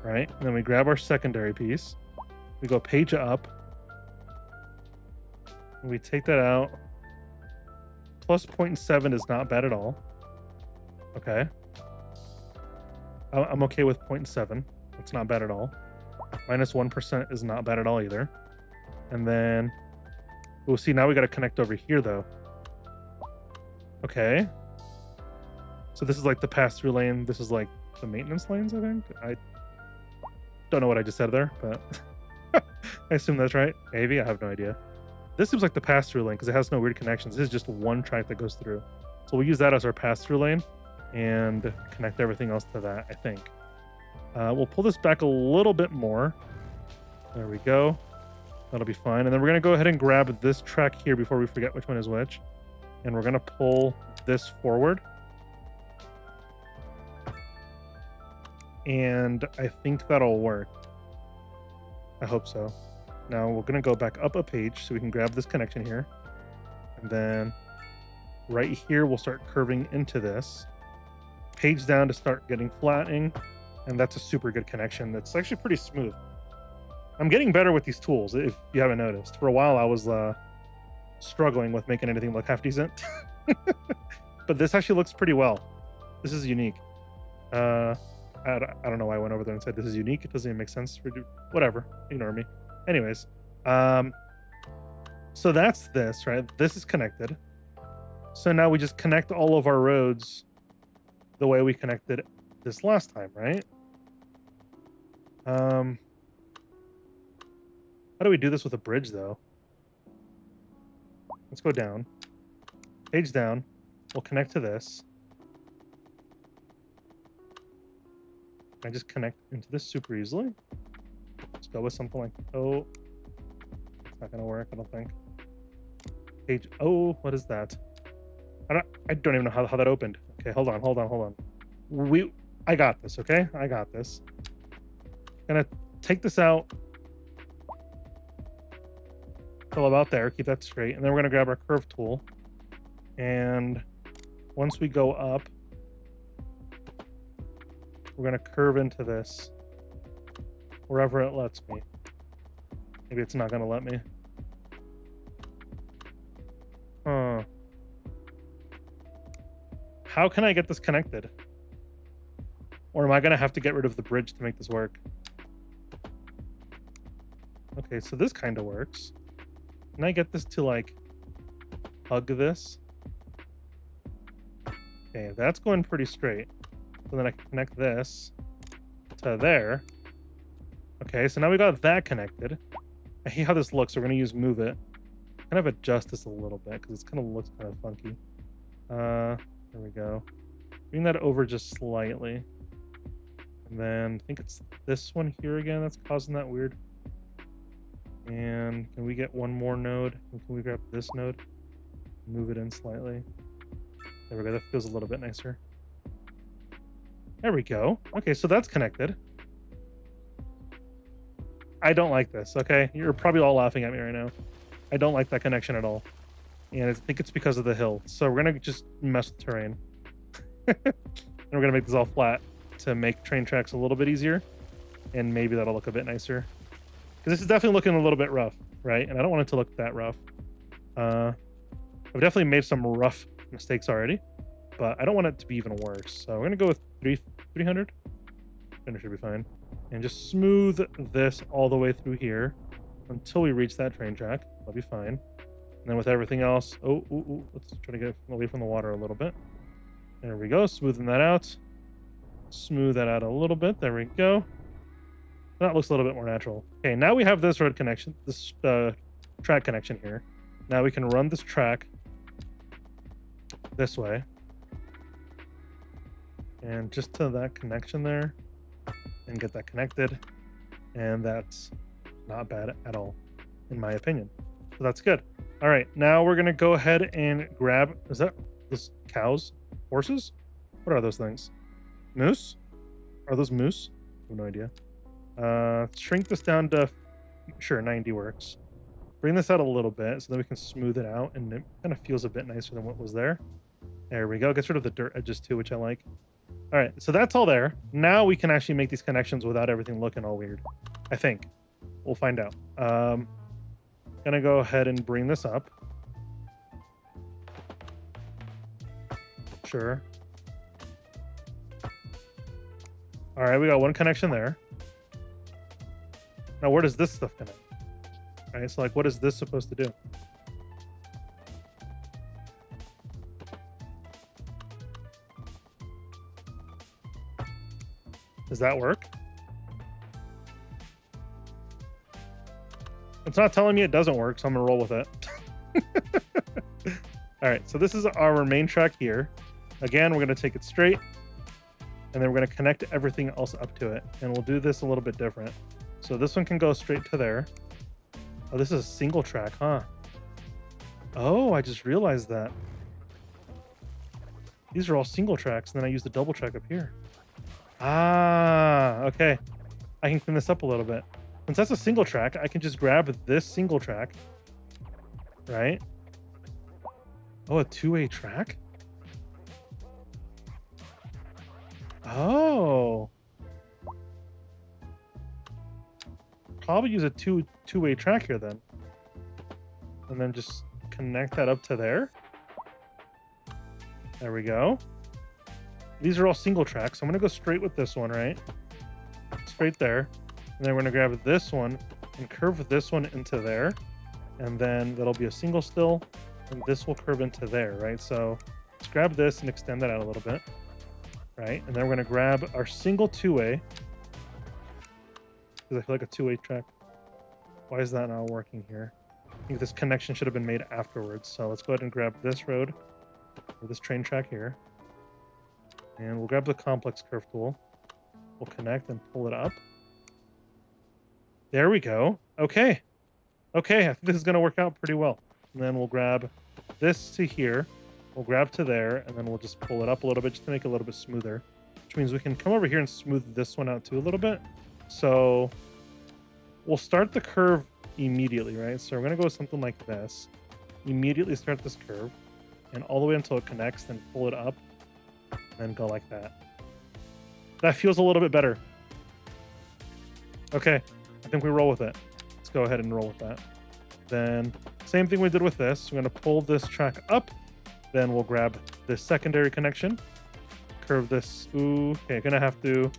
Right? And then we grab our secondary piece. We go page up. we take that out. Plus 0.7 is not bad at all. Okay. I'm okay with 0.7. That's not bad at all. Minus 1 is not bad at all either. And then we'll see now we got to connect over here though. Okay. So this is like the pass-through lane. This is like the maintenance lanes, I think. I don't know what I just said there, but I assume that's right. Maybe I have no idea. This seems like the pass-through lane because it has no weird connections. This is just one track that goes through. So we'll use that as our pass-through lane and connect everything else to that, I think. Uh, we'll pull this back a little bit more. There we go. That'll be fine. And then we're going to go ahead and grab this track here before we forget which one is which. And we're going to pull this forward. And I think that'll work. I hope so. Now we're to go back up a page so we can grab this connection here. And then right here, we'll start curving into this. Page down to start getting flattening. And that's a super good connection. That's actually pretty smooth. I'm getting better with these tools, if you haven't noticed. For a while, I was uh, struggling with making anything look half decent. but this actually looks pretty well. This is unique. Uh, I, I don't know why I went over there and said this is unique. It doesn't even make sense for whatever. Ignore me. Anyways, um, so that's this, right? This is connected. So now we just connect all of our roads the way we connected this last time, right? Um, how do we do this with a bridge, though? Let's go down. Page down. We'll connect to this. I just connect into this super easily. Let's go with something like, oh, it's not gonna work, I don't think. Page, oh, what is that? I don't, I don't even know how, how that opened. Okay, hold on, hold on, hold on. We, I got this, okay? I got this. Gonna take this out. Till about there, keep that straight. And then we're gonna grab our curve tool. And once we go up, we're going to curve into this wherever it lets me. Maybe it's not going to let me. Huh. How can I get this connected? Or am I going to have to get rid of the bridge to make this work? Okay, so this kind of works. Can I get this to, like, hug this? Okay, that's going pretty straight. So then I connect this to there. Okay, so now we got that connected. I hate how this looks, so we're going to use move it. Kind of adjust this a little bit because it kind of looks kind of funky. Uh, there we go. Bring that over just slightly. And then I think it's this one here again that's causing that weird. And can we get one more node? And can we grab this node? Move it in slightly. There we go. That feels a little bit nicer. There we go. Okay, so that's connected. I don't like this, okay? You're probably all laughing at me right now. I don't like that connection at all. And I think it's because of the hill. So we're gonna just mess with terrain. and we're gonna make this all flat to make train tracks a little bit easier. And maybe that'll look a bit nicer. Because this is definitely looking a little bit rough, right? And I don't want it to look that rough. Uh, I've definitely made some rough mistakes already, but I don't want it to be even worse. So we're gonna go with three 300. Finish should be fine. And just smooth this all the way through here until we reach that train track. That'll be fine. And then with everything else, oh, ooh, ooh, let's try to get away from the water a little bit. There we go, smoothing that out. Smooth that out a little bit. There we go. That looks a little bit more natural. Okay, now we have this road connection, this uh, track connection here. Now we can run this track this way. And just to that connection there and get that connected. And that's not bad at all, in my opinion. So that's good. All right, now we're gonna go ahead and grab, is that this cows? Horses? What are those things? Moose? Are those moose? I have no idea. Uh, shrink this down to, sure, 90 works. Bring this out a little bit so then we can smooth it out and it kind of feels a bit nicer than what was there. There we go. Gets rid of the dirt edges too, which I like. All right, so that's all there. Now we can actually make these connections without everything looking all weird. I think. We'll find out. Um, gonna go ahead and bring this up. Sure. All right, we got one connection there. Now, where does this stuff connect? All right, so like, what is this supposed to do? Does that work? It's not telling me it doesn't work, so I'm gonna roll with it. All right, so this is our main track here. Again, we're gonna take it straight, and then we're gonna connect everything else up to it. And we'll do this a little bit different. So this one can go straight to there. Oh, this is a single track, huh? Oh, I just realized that. These are all single tracks, and then I use the double track up here. Ah, okay. I can clean this up a little bit. Since that's a single track, I can just grab this single track, right? Oh, a two-way track? Oh. Probably use a two two-way track here then. And then just connect that up to there. There we go. These are all single tracks. So I'm going to go straight with this one, right? Straight there. And then we're going to grab this one and curve this one into there. And then that'll be a single still. And this will curve into there, right? So let's grab this and extend that out a little bit. Right? And then we're going to grab our single two-way. Because I feel like a two-way track. Why is that not working here? I think this connection should have been made afterwards. So let's go ahead and grab this road, or this train track here. And we'll grab the complex curve tool. We'll connect and pull it up. There we go. Okay. Okay, I think this is going to work out pretty well. And then we'll grab this to here. We'll grab to there, and then we'll just pull it up a little bit just to make it a little bit smoother. Which means we can come over here and smooth this one out too a little bit. So we'll start the curve immediately, right? So we're going to go something like this. Immediately start this curve, and all the way until it connects, then pull it up and go like that. That feels a little bit better. Okay, I think we roll with it. Let's go ahead and roll with that. Then, same thing we did with this. We're going to pull this track up. Then we'll grab this secondary connection. Curve this. Ooh, okay, gonna have to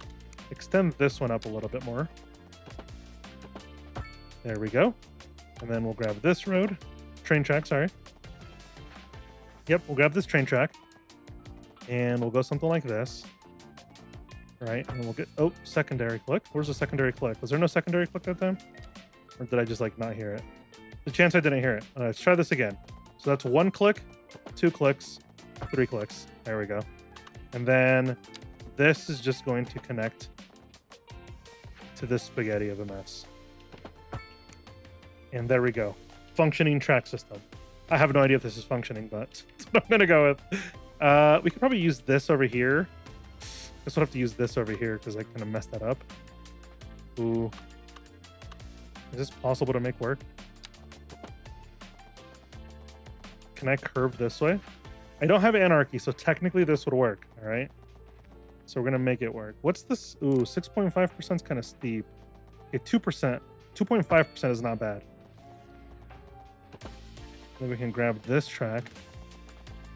extend this one up a little bit more. There we go. And then we'll grab this road. Train track, sorry. Yep, we'll grab this train track and we'll go something like this. Right, and we'll get, oh, secondary click. Where's the secondary click? Was there no secondary click that time? Or did I just like not hear it? The chance I didn't hear it. Let's try this again. So that's one click, two clicks, three clicks. There we go. And then this is just going to connect to this spaghetti of a mess. And there we go. Functioning track system. I have no idea if this is functioning, but I'm going to go with. Uh, we could probably use this over here. Guess we'll have to use this over here because I kind of messed that up. Ooh. Is this possible to make work? Can I curve this way? I don't have anarchy, so technically this would work, all right? So we're gonna make it work. What's this? Ooh, 6.5% is kind of steep. Okay, 2%. 2.5% is not bad. Then we can grab this track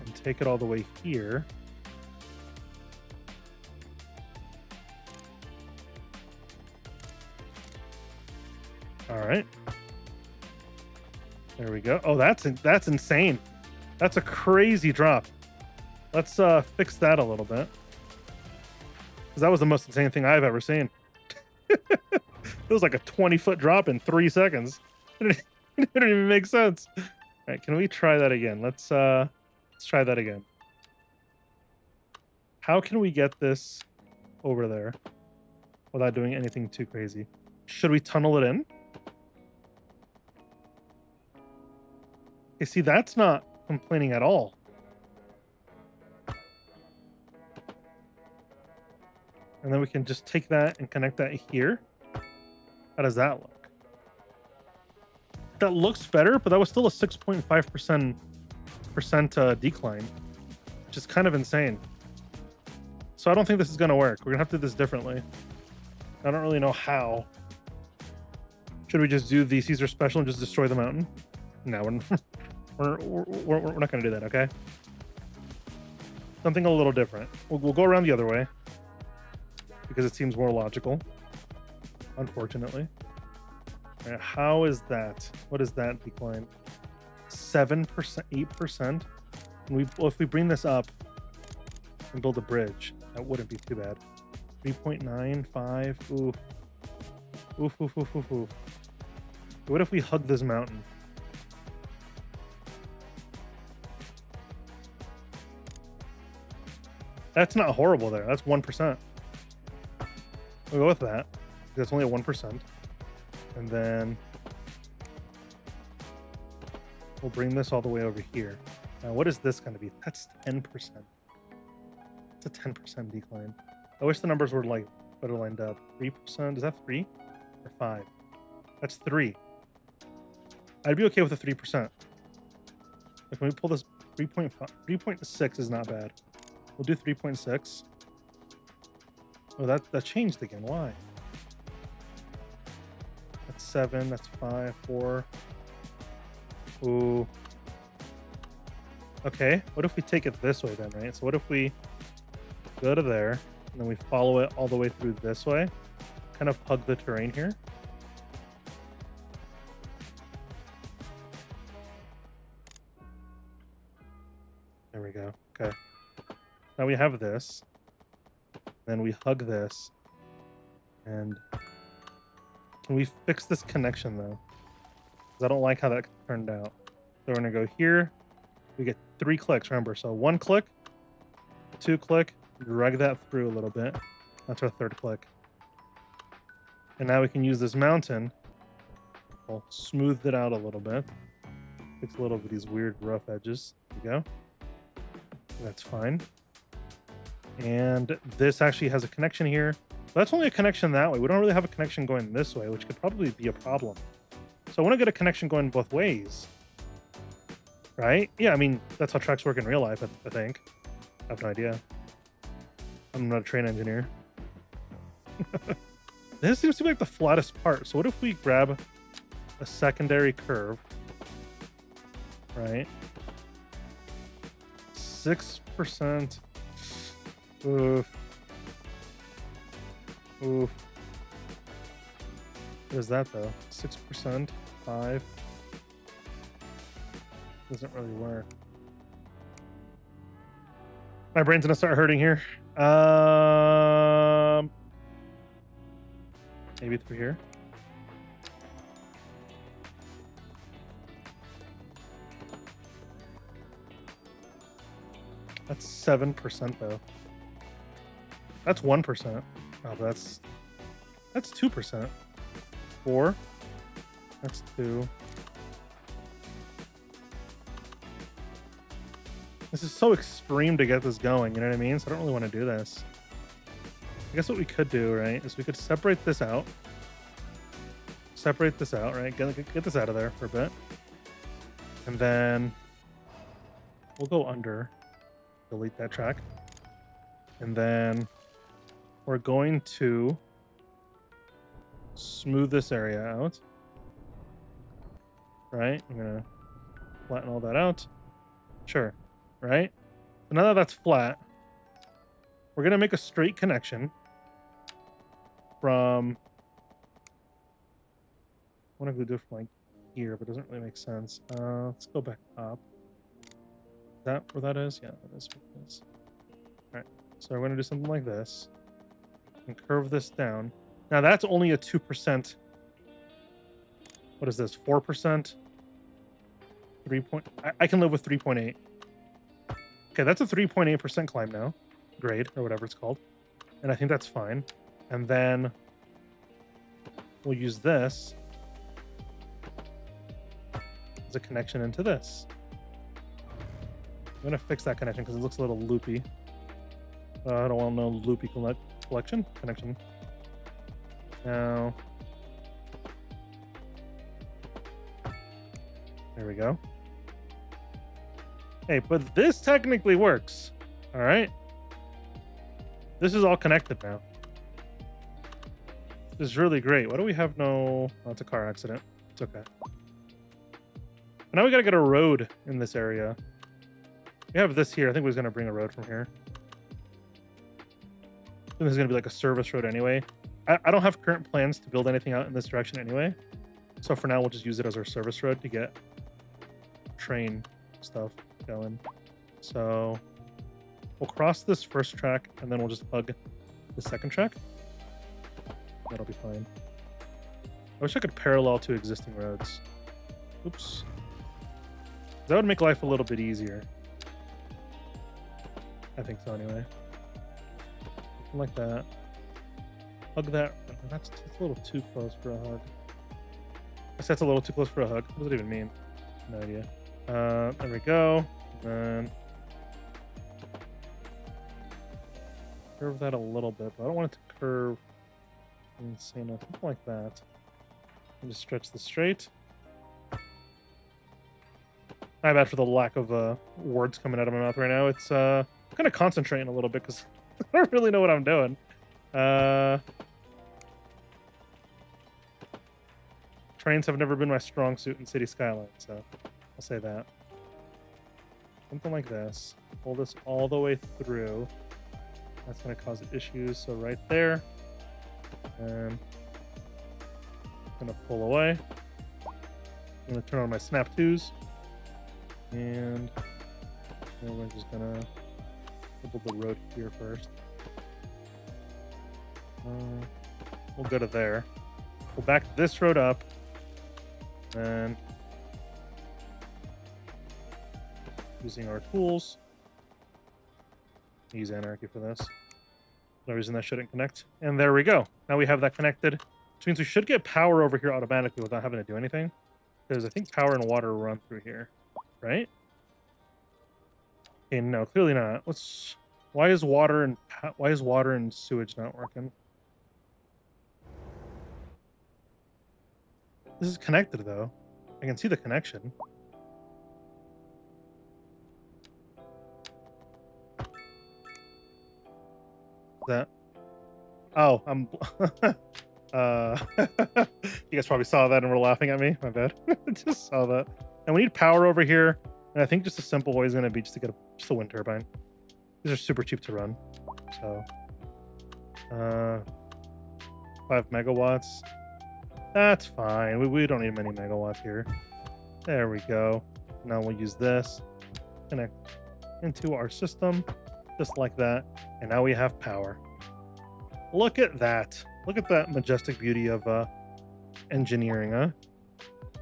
and take it all the way here. All right. There we go. Oh, that's that's insane. That's a crazy drop. Let's uh, fix that a little bit. Because that was the most insane thing I've ever seen. it was like a 20 foot drop in three seconds. it didn't even make sense. All right, can we try that again? Let's uh, let's try that again. How can we get this over there without doing anything too crazy? Should we tunnel it in? You see, that's not complaining at all. And then we can just take that and connect that here. How does that look? That looks better, but that was still a 6.5% percent uh, decline, which is kind of insane. So I don't think this is going to work. We're going to have to do this differently. I don't really know how. Should we just do the Cesar special and just destroy the mountain? No, we're, we're, we're, we're not going to do that, okay? Something a little different. We'll, we'll go around the other way because it seems more logical, unfortunately. How is that? What is that decline? 7%, 8%? we, well, if we bring this up and build a bridge, that wouldn't be too bad. 3.95, ooh. Oof, oof, oof, oof, oof. What if we hug this mountain? That's not horrible there. That's 1%. We'll go with that. That's only a 1%. And then we'll bring this all the way over here. Now, what is this going to be? That's 10%. It's a 10% decline. I wish the numbers were like better lined up. 3%. Is that 3 or 5? That's 3. I'd be okay with a 3%. If we pull this 3.5, 3.6 is not bad. We'll do 3.6. Oh, that, that changed again. Why? That's 7. That's 5. 4. Ooh. Okay, what if we take it this way then, right? So what if we go to there, and then we follow it all the way through this way? Kind of hug the terrain here. There we go. Okay. Now we have this. Then we hug this. And can we fix this connection though? I don't like how that turned out. So we're gonna go here. We get three clicks, remember. So one click, two click, drag that through a little bit. That's our third click. And now we can use this mountain. We'll smooth it out a little bit. Fix a little of these weird rough edges. There we go. That's fine. And this actually has a connection here. That's only a connection that way. We don't really have a connection going this way, which could probably be a problem. So I want to get a connection going both ways. Right? Yeah, I mean, that's how tracks work in real life, I, I think. I have no idea. I'm not a train engineer. this seems to be like the flattest part. So what if we grab a secondary curve, right? 6%. Oof. Oof. What is that though? 6%, 5 Doesn't really work. My brain's gonna start hurting here. Um, maybe through here. That's seven percent though. That's one percent. Oh, that's that's two percent. Four. That's two. This is so extreme to get this going, you know what I mean? So I don't really want to do this. I guess what we could do, right, is we could separate this out. Separate this out, right? Get, get this out of there for a bit. And then we'll go under. Delete that track. And then we're going to smooth this area out. Right? I'm to flatten all that out. Sure. Right? So now that that's flat, we're to make a straight connection from... I want to do it from like here, but it doesn't really make sense. Uh, let's go back up. Is that where that is? Yeah, that is where it is. Alright, so we're to do something like this. And curve this down. Now that's only a 2%. What is this? 4%? 3 point... I, I can live with 3.8. Okay, that's a 3.8% climb now. Grade, or whatever it's called. And I think that's fine. And then we'll use this as a connection into this. I'm to fix that connection because it looks a little loopy. Uh, I don't want no loopy collection connection. Now, there we go. Hey, but this technically works. All right. This is all connected now. This is really great. Why do we have no... Oh, it's a car accident. It's okay. now we gotta get a road in this area. We have this here. I think we are gonna bring a road from here. this is gonna be like a service road anyway. I, I don't have current plans to build anything out in this direction anyway. So for now, we'll just use it as our service road to get train stuff going. So we'll cross this first track and then we'll just hug the second track. That'll be fine. I wish I could parallel to existing roads. Oops. That would make life a little bit easier. I think so anyway. Something like that. Hug that. That's, that's a little too close for a hug. I guess that's a little too close for a hug. What does it even mean? No idea. Uh, there we go. And curve that a little bit, but I don't want it to curve insane. or Something like that. And just stretch this straight. My bad for the lack of uh, words coming out of my mouth right now. It's uh, kind of concentrating a little bit because I don't really know what I'm doing. Uh, trains have never been my strong suit in City Skyline, so I'll say that. Something like this. Pull this all the way through. That's going to cause issues. So right there. And I'm going to pull away. I'm going to turn on my snap twos. And then we're just going to build the road here first. Uh, we'll go to there. We'll back this road up. And using our tools. Use anarchy for this. No reason that shouldn't connect. And there we go. Now we have that connected, which means we should get power over here automatically without having to do anything. Because I think power and water run through here, right? Okay, no, clearly not. Let's. Why is water and why is water and sewage not working? This is connected though. I can see the connection. That? Oh, I'm. uh, you guys probably saw that and were laughing at me. My bad. just saw that. And we need power over here. And I think just a simple way is going to be just to get a, just a wind turbine. These are super cheap to run. So, uh, five megawatts. That's fine. We, we don't need many megawatts here. There we go. Now we'll use this. Connect into our system just like that. And now we have power. Look at that. Look at that majestic beauty of uh, engineering, huh?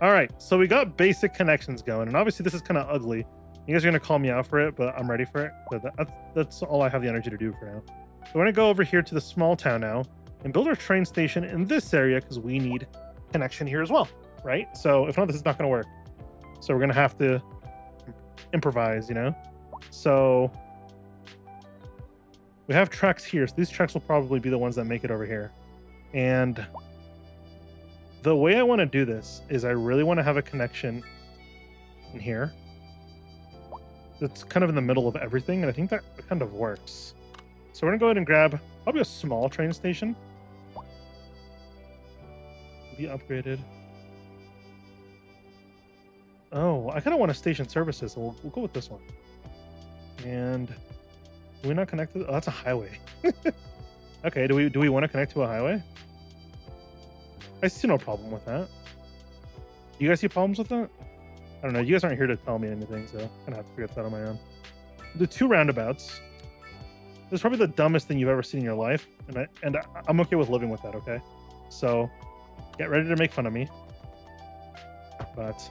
All right, so we got basic connections going, and obviously this is kind of ugly. You guys are gonna call me out for it, but I'm ready for it. But that's, that's all I have the energy to do for now. So we're gonna go over here to the small town now and build our train station in this area because we need connection here as well, right? So if not, this is not gonna work. So we're gonna have to improvise, you know? So we have tracks here, so these tracks will probably be the ones that make it over here. And the way I want to do this is I really want to have a connection in here. It's kind of in the middle of everything, and I think that kind of works. So we're gonna go ahead and grab probably a small train station. Be upgraded. Oh, I kind of want a station services, so we'll, we'll go with this one. And do we not connect to? Oh, that's a highway. okay, do we do we want to connect to a highway? I see no problem with that. You guys see problems with that? I don't know. You guys aren't here to tell me anything, so I'm gonna have to figure that out on my own. The two roundabouts. This is probably the dumbest thing you've ever seen in your life, and I and I'm okay with living with that. Okay, so get ready to make fun of me, but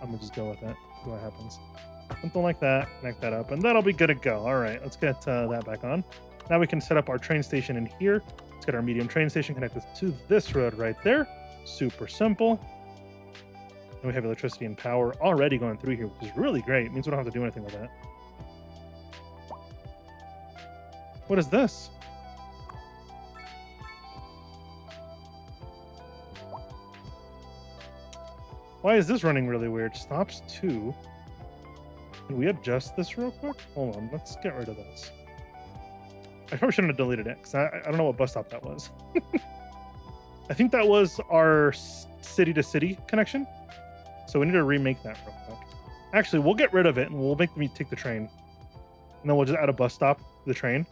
I'm gonna just go with it. See what happens. Something like that. Connect that up, and that'll be good to go. All right, let's get uh, that back on. Now we can set up our train station in here. Let's get our medium train station connected to this road right there. Super simple. And we have electricity and power already going through here, which is really great. It means we don't have to do anything with that. What is this? Why is this running really weird? Stops two. Can we adjust this real quick? Hold on, let's get rid of this. I probably shouldn't have deleted it because I, I don't know what bus stop that was. I think that was our city to city connection. So we need to remake that real quick. Actually, we'll get rid of it and we'll make me take the train. And then we'll just add a bus stop to the train.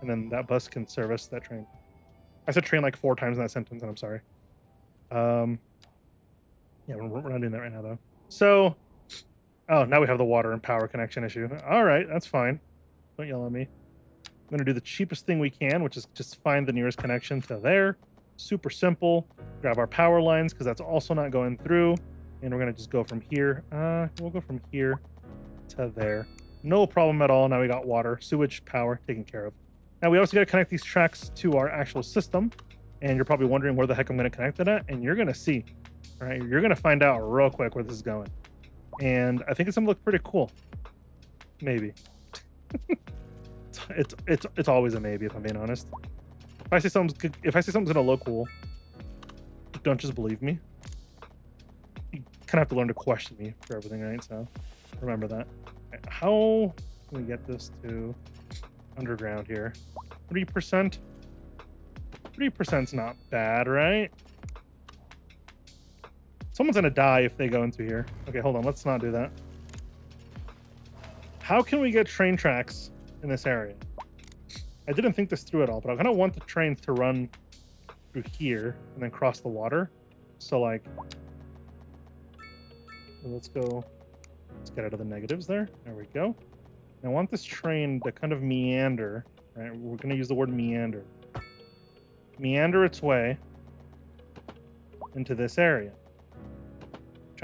And then that bus can service that train. I said train like four times in that sentence, and I'm sorry. Um, yeah, we're, we're not doing that right now, though. So, oh, now we have the water and power connection issue. All right, that's fine. Don't yell at me. I'm going to do the cheapest thing we can, which is just find the nearest connection to there. Super simple. Grab our power lines because that's also not going through. And we're going to just go from here. Uh, we'll go from here to there. No problem at all. Now we got water, sewage, power taken care of. Now we also got to connect these tracks to our actual system. And you're probably wondering where the heck I'm going to connect it at. And you're going to see. All right, you're going to find out real quick where this is going. And I think it's to look pretty cool. Maybe. it's it's it's always a maybe if I'm being honest. If I say something's if I say something's gonna look cool, don't just believe me. You kind of have to learn to question me for everything, right? So remember that. How can we get this to underground here? Three percent. Three percent's not bad, right? Someone's gonna die if they go into here. Okay, hold on. Let's not do that. How can we get train tracks in this area. I didn't think this through at all, but I kind of want the trains to run through here and then cross the water. So like, let's go, let's get out of the negatives there. There we go. I want this train to kind of meander, right? We're to use the word meander. Meander its way into this area.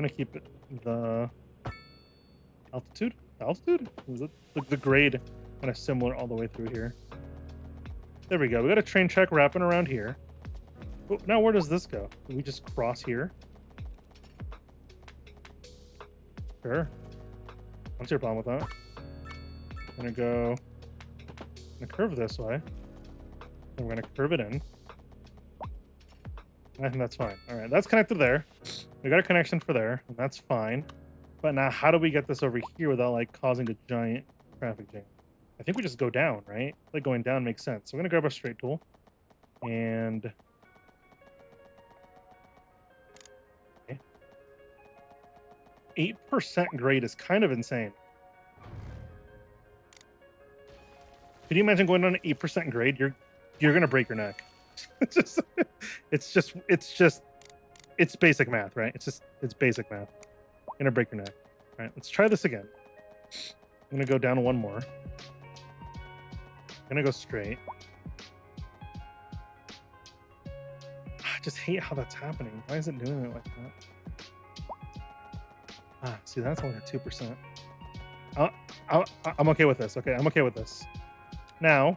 To keep it the altitude. Altitude? Is it the, the grade kind of similar all the way through here. There we go. We got a train track wrapping around here. Oh, now where does this go? Do we just cross here? Sure. What's your problem with that? I'm gonna go. I'm gonna curve this way. I'm gonna curve it in. I think that's fine. All right, that's connected there. We got a connection for there, and that's fine. But now, how do we get this over here without like causing a giant traffic jam? I think we just go down, right? Like going down makes sense. So I'm gonna grab a straight tool and eight percent grade is kind of insane. Can you imagine going on an eight percent grade? You're you're gonna break your neck. it's just it's just it's just it's basic math, right? It's just it's basic math. Gonna break your neck. All right, let's try this again. I'm gonna go down one more gonna go straight. I just hate how that's happening. Why is it doing it like that? Ah, see, that's only at 2%. i i I'm okay with this. Okay, I'm okay with this. Now,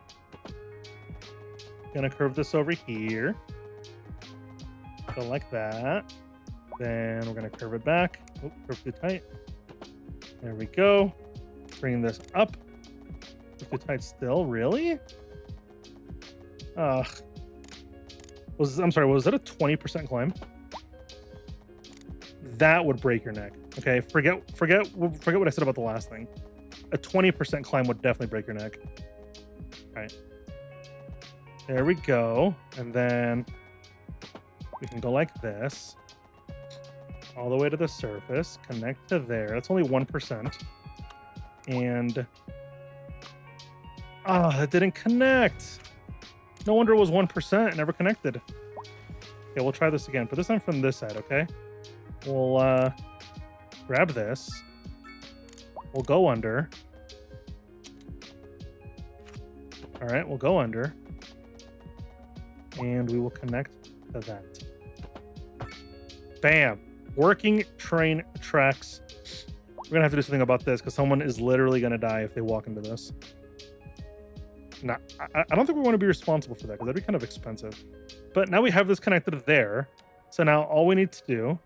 gonna curve this over here. Like that. Then we're gonna curve it back. Oh, curve too tight. There we go. Bring this up too tight still. Really? Ugh. Was I'm sorry. Was that a 20% climb? That would break your neck. Okay, forget forget forget what I said about the last thing. A 20% climb would definitely break your neck. All right. There we go. And then we can go like this. All the way to the surface. Connect to there. That's only 1%. And... Ah, oh, that didn't connect. No wonder it was 1%. It never connected. Okay, we'll try this again. But this time from this side, okay? We'll uh, grab this. We'll go under. All right, we'll go under. And we will connect to that. Bam. Working train tracks. We're to have to do something about this because someone is literally to die if they walk into this. Now, I, I don't think we want to be responsible for that because that'd be kind of expensive. But now we have this connected there. So now all we need to do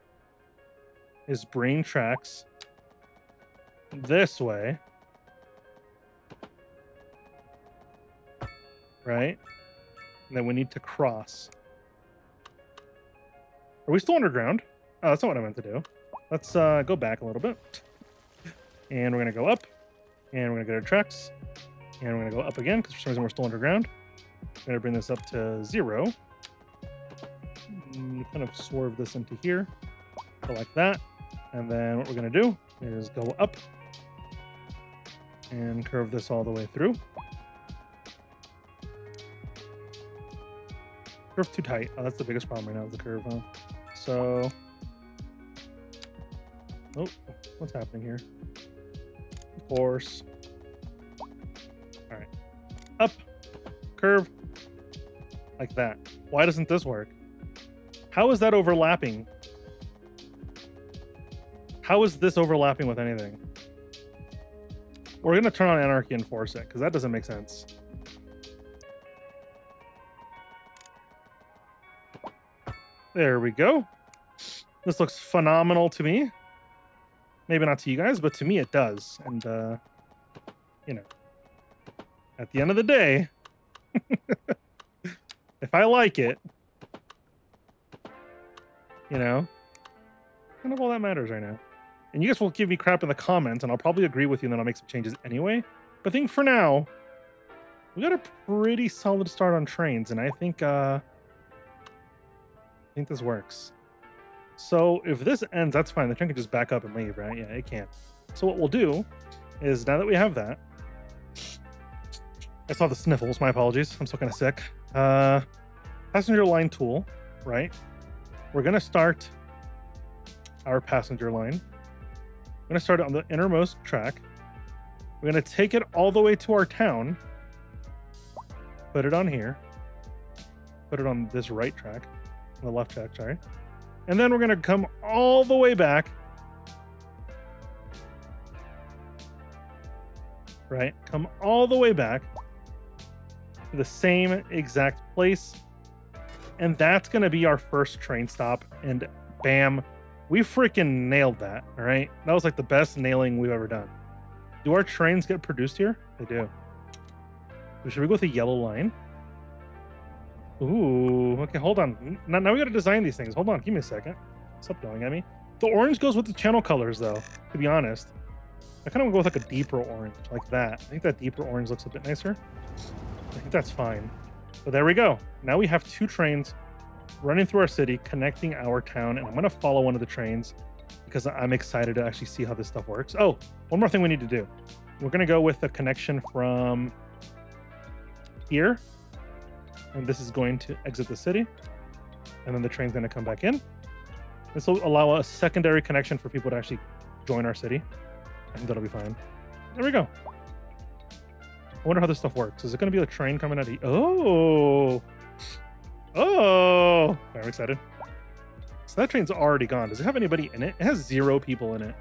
is bring tracks this way. Right? And then we need to cross. Are we still underground? Oh, that's not what I meant to do. Let's uh, go back a little bit. And we're going to go up. And we're going to get our tracks. And we're going to go up again because for some reason we're still underground. I'm going to bring this up to zero. And kind of swerve this into here. Go like that. And then what we're going to do is go up and curve this all the way through. Curve too tight. Oh, that's the biggest problem right now, is the curve, huh? So, oh, what's happening here? Of course. All right, up, curve, like that. Why doesn't this work? How is that overlapping? How is this overlapping with anything? We're gonna turn on anarchy and force it because that doesn't make sense. There we go. This looks phenomenal to me. Maybe not to you guys, but to me it does. And, uh, you know, at the end of the day, if I like it, you know, kind of all that matters right now. And you guys will give me crap in the comments, and I'll probably agree with you, and then I'll make some changes anyway. But I think for now, we got a pretty solid start on trains, and I think, uh, I think this works. So if this ends, that's fine. The train can just back up and leave, right? Yeah, it can't. So what we'll do is now that we have that, I saw the sniffles. My apologies. I'm still kind of sick. Uh, passenger line tool, right? We're gonna start our passenger line. We're gonna start it on the innermost track. We're gonna take it all the way to our town. Put it on here. Put it on this right track the left track, sorry. And then we're going to come all the way back. Right? Come all the way back to the same exact place. And that's going to be our first train stop. And bam, we freaking nailed that. All right. That was like the best nailing we've ever done. Do our trains get produced here? They do. should we go with a yellow line? Ooh, okay, hold on. Now, now we gotta design these things. Hold on, give me a second. Stop yelling at me. The orange goes with the channel colors, though, to be honest. I kind of want to go with like a deeper orange, like that. I think that deeper orange looks a bit nicer. I think that's fine. But there we go. Now we have two trains running through our city, connecting our town, and I'm gonna follow one of the trains because I'm excited to actually see how this stuff works. Oh, one more thing we need to do. We're gonna go with a connection from here and this is going to exit the city and then the train's going to come back in. This will allow a secondary connection for people to actually join our city think that'll be fine. There we go. I wonder how this stuff works. Is it going to be a train coming out of oh! Oh! I'm excited. So that train's already gone. Does it have anybody in it? It has zero people in it.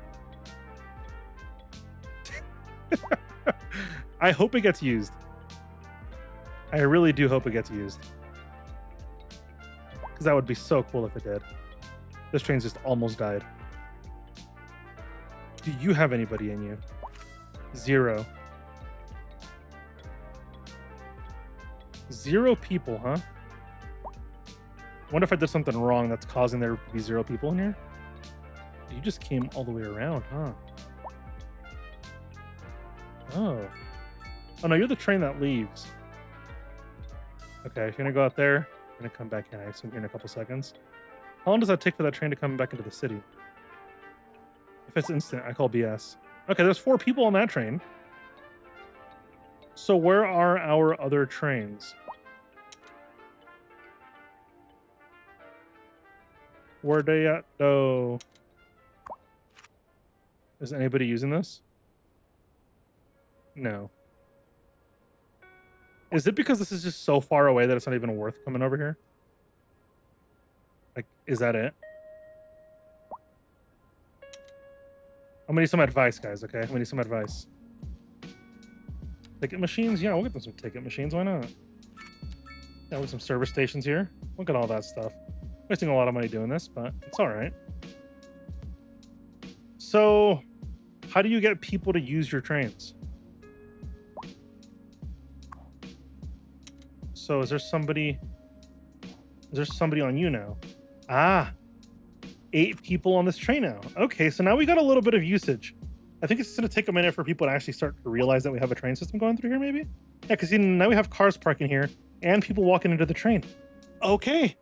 I hope it gets used I really do hope it gets used. Because that would be so cool if it did. This train's just almost died. Do you have anybody in you? Zero. Zero people, huh? Wonder if I did something wrong that's causing there to be zero people in here. You just came all the way around, huh? Oh. Oh no, you're the train that leaves. Okay, you're gonna go out there. I'm gonna come back in, I assume here in a couple seconds. How long does that take for that train to come back into the city? If it's instant, I call BS. Okay, there's four people on that train. So where are our other trains? Where they at though? Is anybody using this? No. Is it because this is just so far away that it's not even worth coming over here? Like, is that it? I'm gonna need some advice, guys, okay? I'm gonna need some advice. Ticket machines? Yeah, we'll get them some ticket machines. Why not? Yeah, with some service stations here. Look at all that stuff. Wasting a lot of money doing this, but it's all right. So, how do you get people to use your trains? So, is there somebody? Is there somebody on you now? Ah, eight people on this train now. Okay, so now we got a little bit of usage. I think it's going to take a minute for people to actually start to realize that we have a train system going through here, maybe? Yeah, because now we have cars parking here and people walking into the train. Okay,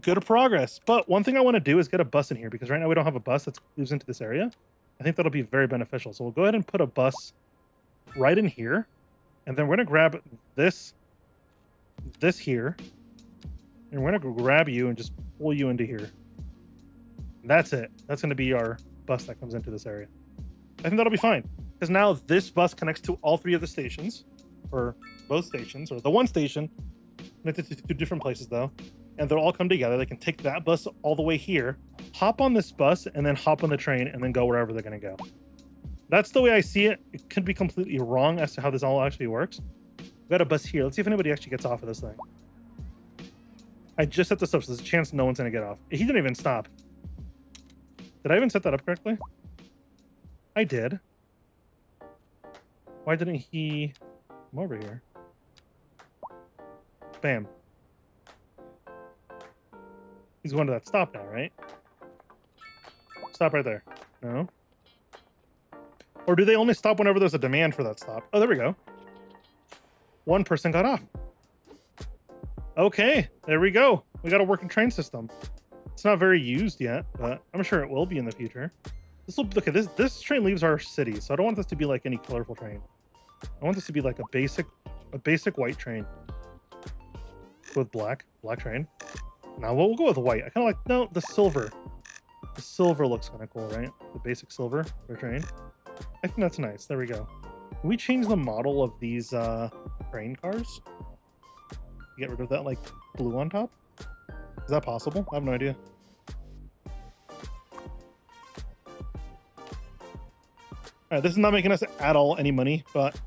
good progress. But one thing I want to do is get a bus in here because right now we don't have a bus that moves into this area. I think that'll be very beneficial. So we'll go ahead and put a bus right in here. And then we're going to grab this, this here. And we're to grab you and just pull you into here. That's it. That's to be our bus that comes into this area. I think that'll be fine because now this bus connects to all three of the stations, or both stations, or the one station connected to two different places though, and they'll all come together. They can take that bus all the way here, hop on this bus, and then hop on the train and then go wherever they're to go. That's the way I see it. It could be completely wrong as to how this all actually works. We got a bus here. Let's see if anybody actually gets off of this thing. I just set this up, so there's a chance no one's going to get off. He didn't even stop. Did I even set that up correctly? I did. Why didn't he come over here? Bam. He's going to that stop now, right? Stop right there. No? Or do they only stop whenever there's a demand for that stop? Oh, there we go. One person got off. Okay, there we go. We got a working train system. It's not very used yet, but I'm sure it will be in the future. This will look at this. This train leaves our city, so I don't want this to be like any colorful train. I want this to be like a basic, a basic white train with black, black train. Now we'll, we'll go with white. I kind of like no the silver. The silver looks kind of cool, right? The basic silver for train. I think that's nice. There we go. Can we change the model of these uh, train cars? Get rid of that like blue on top. Is that possible? I have no idea. All right, this is not making us at all any money, but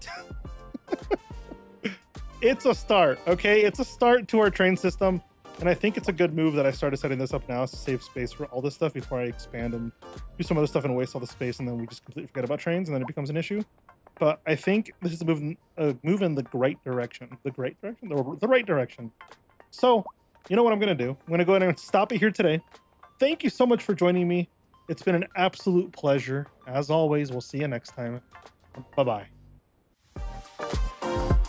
it's a start, okay? It's a start to our train system, and I think it's a good move that I started setting this up now to save space for all this stuff before I expand and do some other stuff and waste all the space, and then we just completely forget about trains, and then it becomes an issue but I think this is a move, a move in the great direction. The great direction? The, the right direction. So, you know what I'm going to do? I'm going to go ahead and stop it here today. Thank you so much for joining me. It's been an absolute pleasure. As always, we'll see you next time. Bye bye.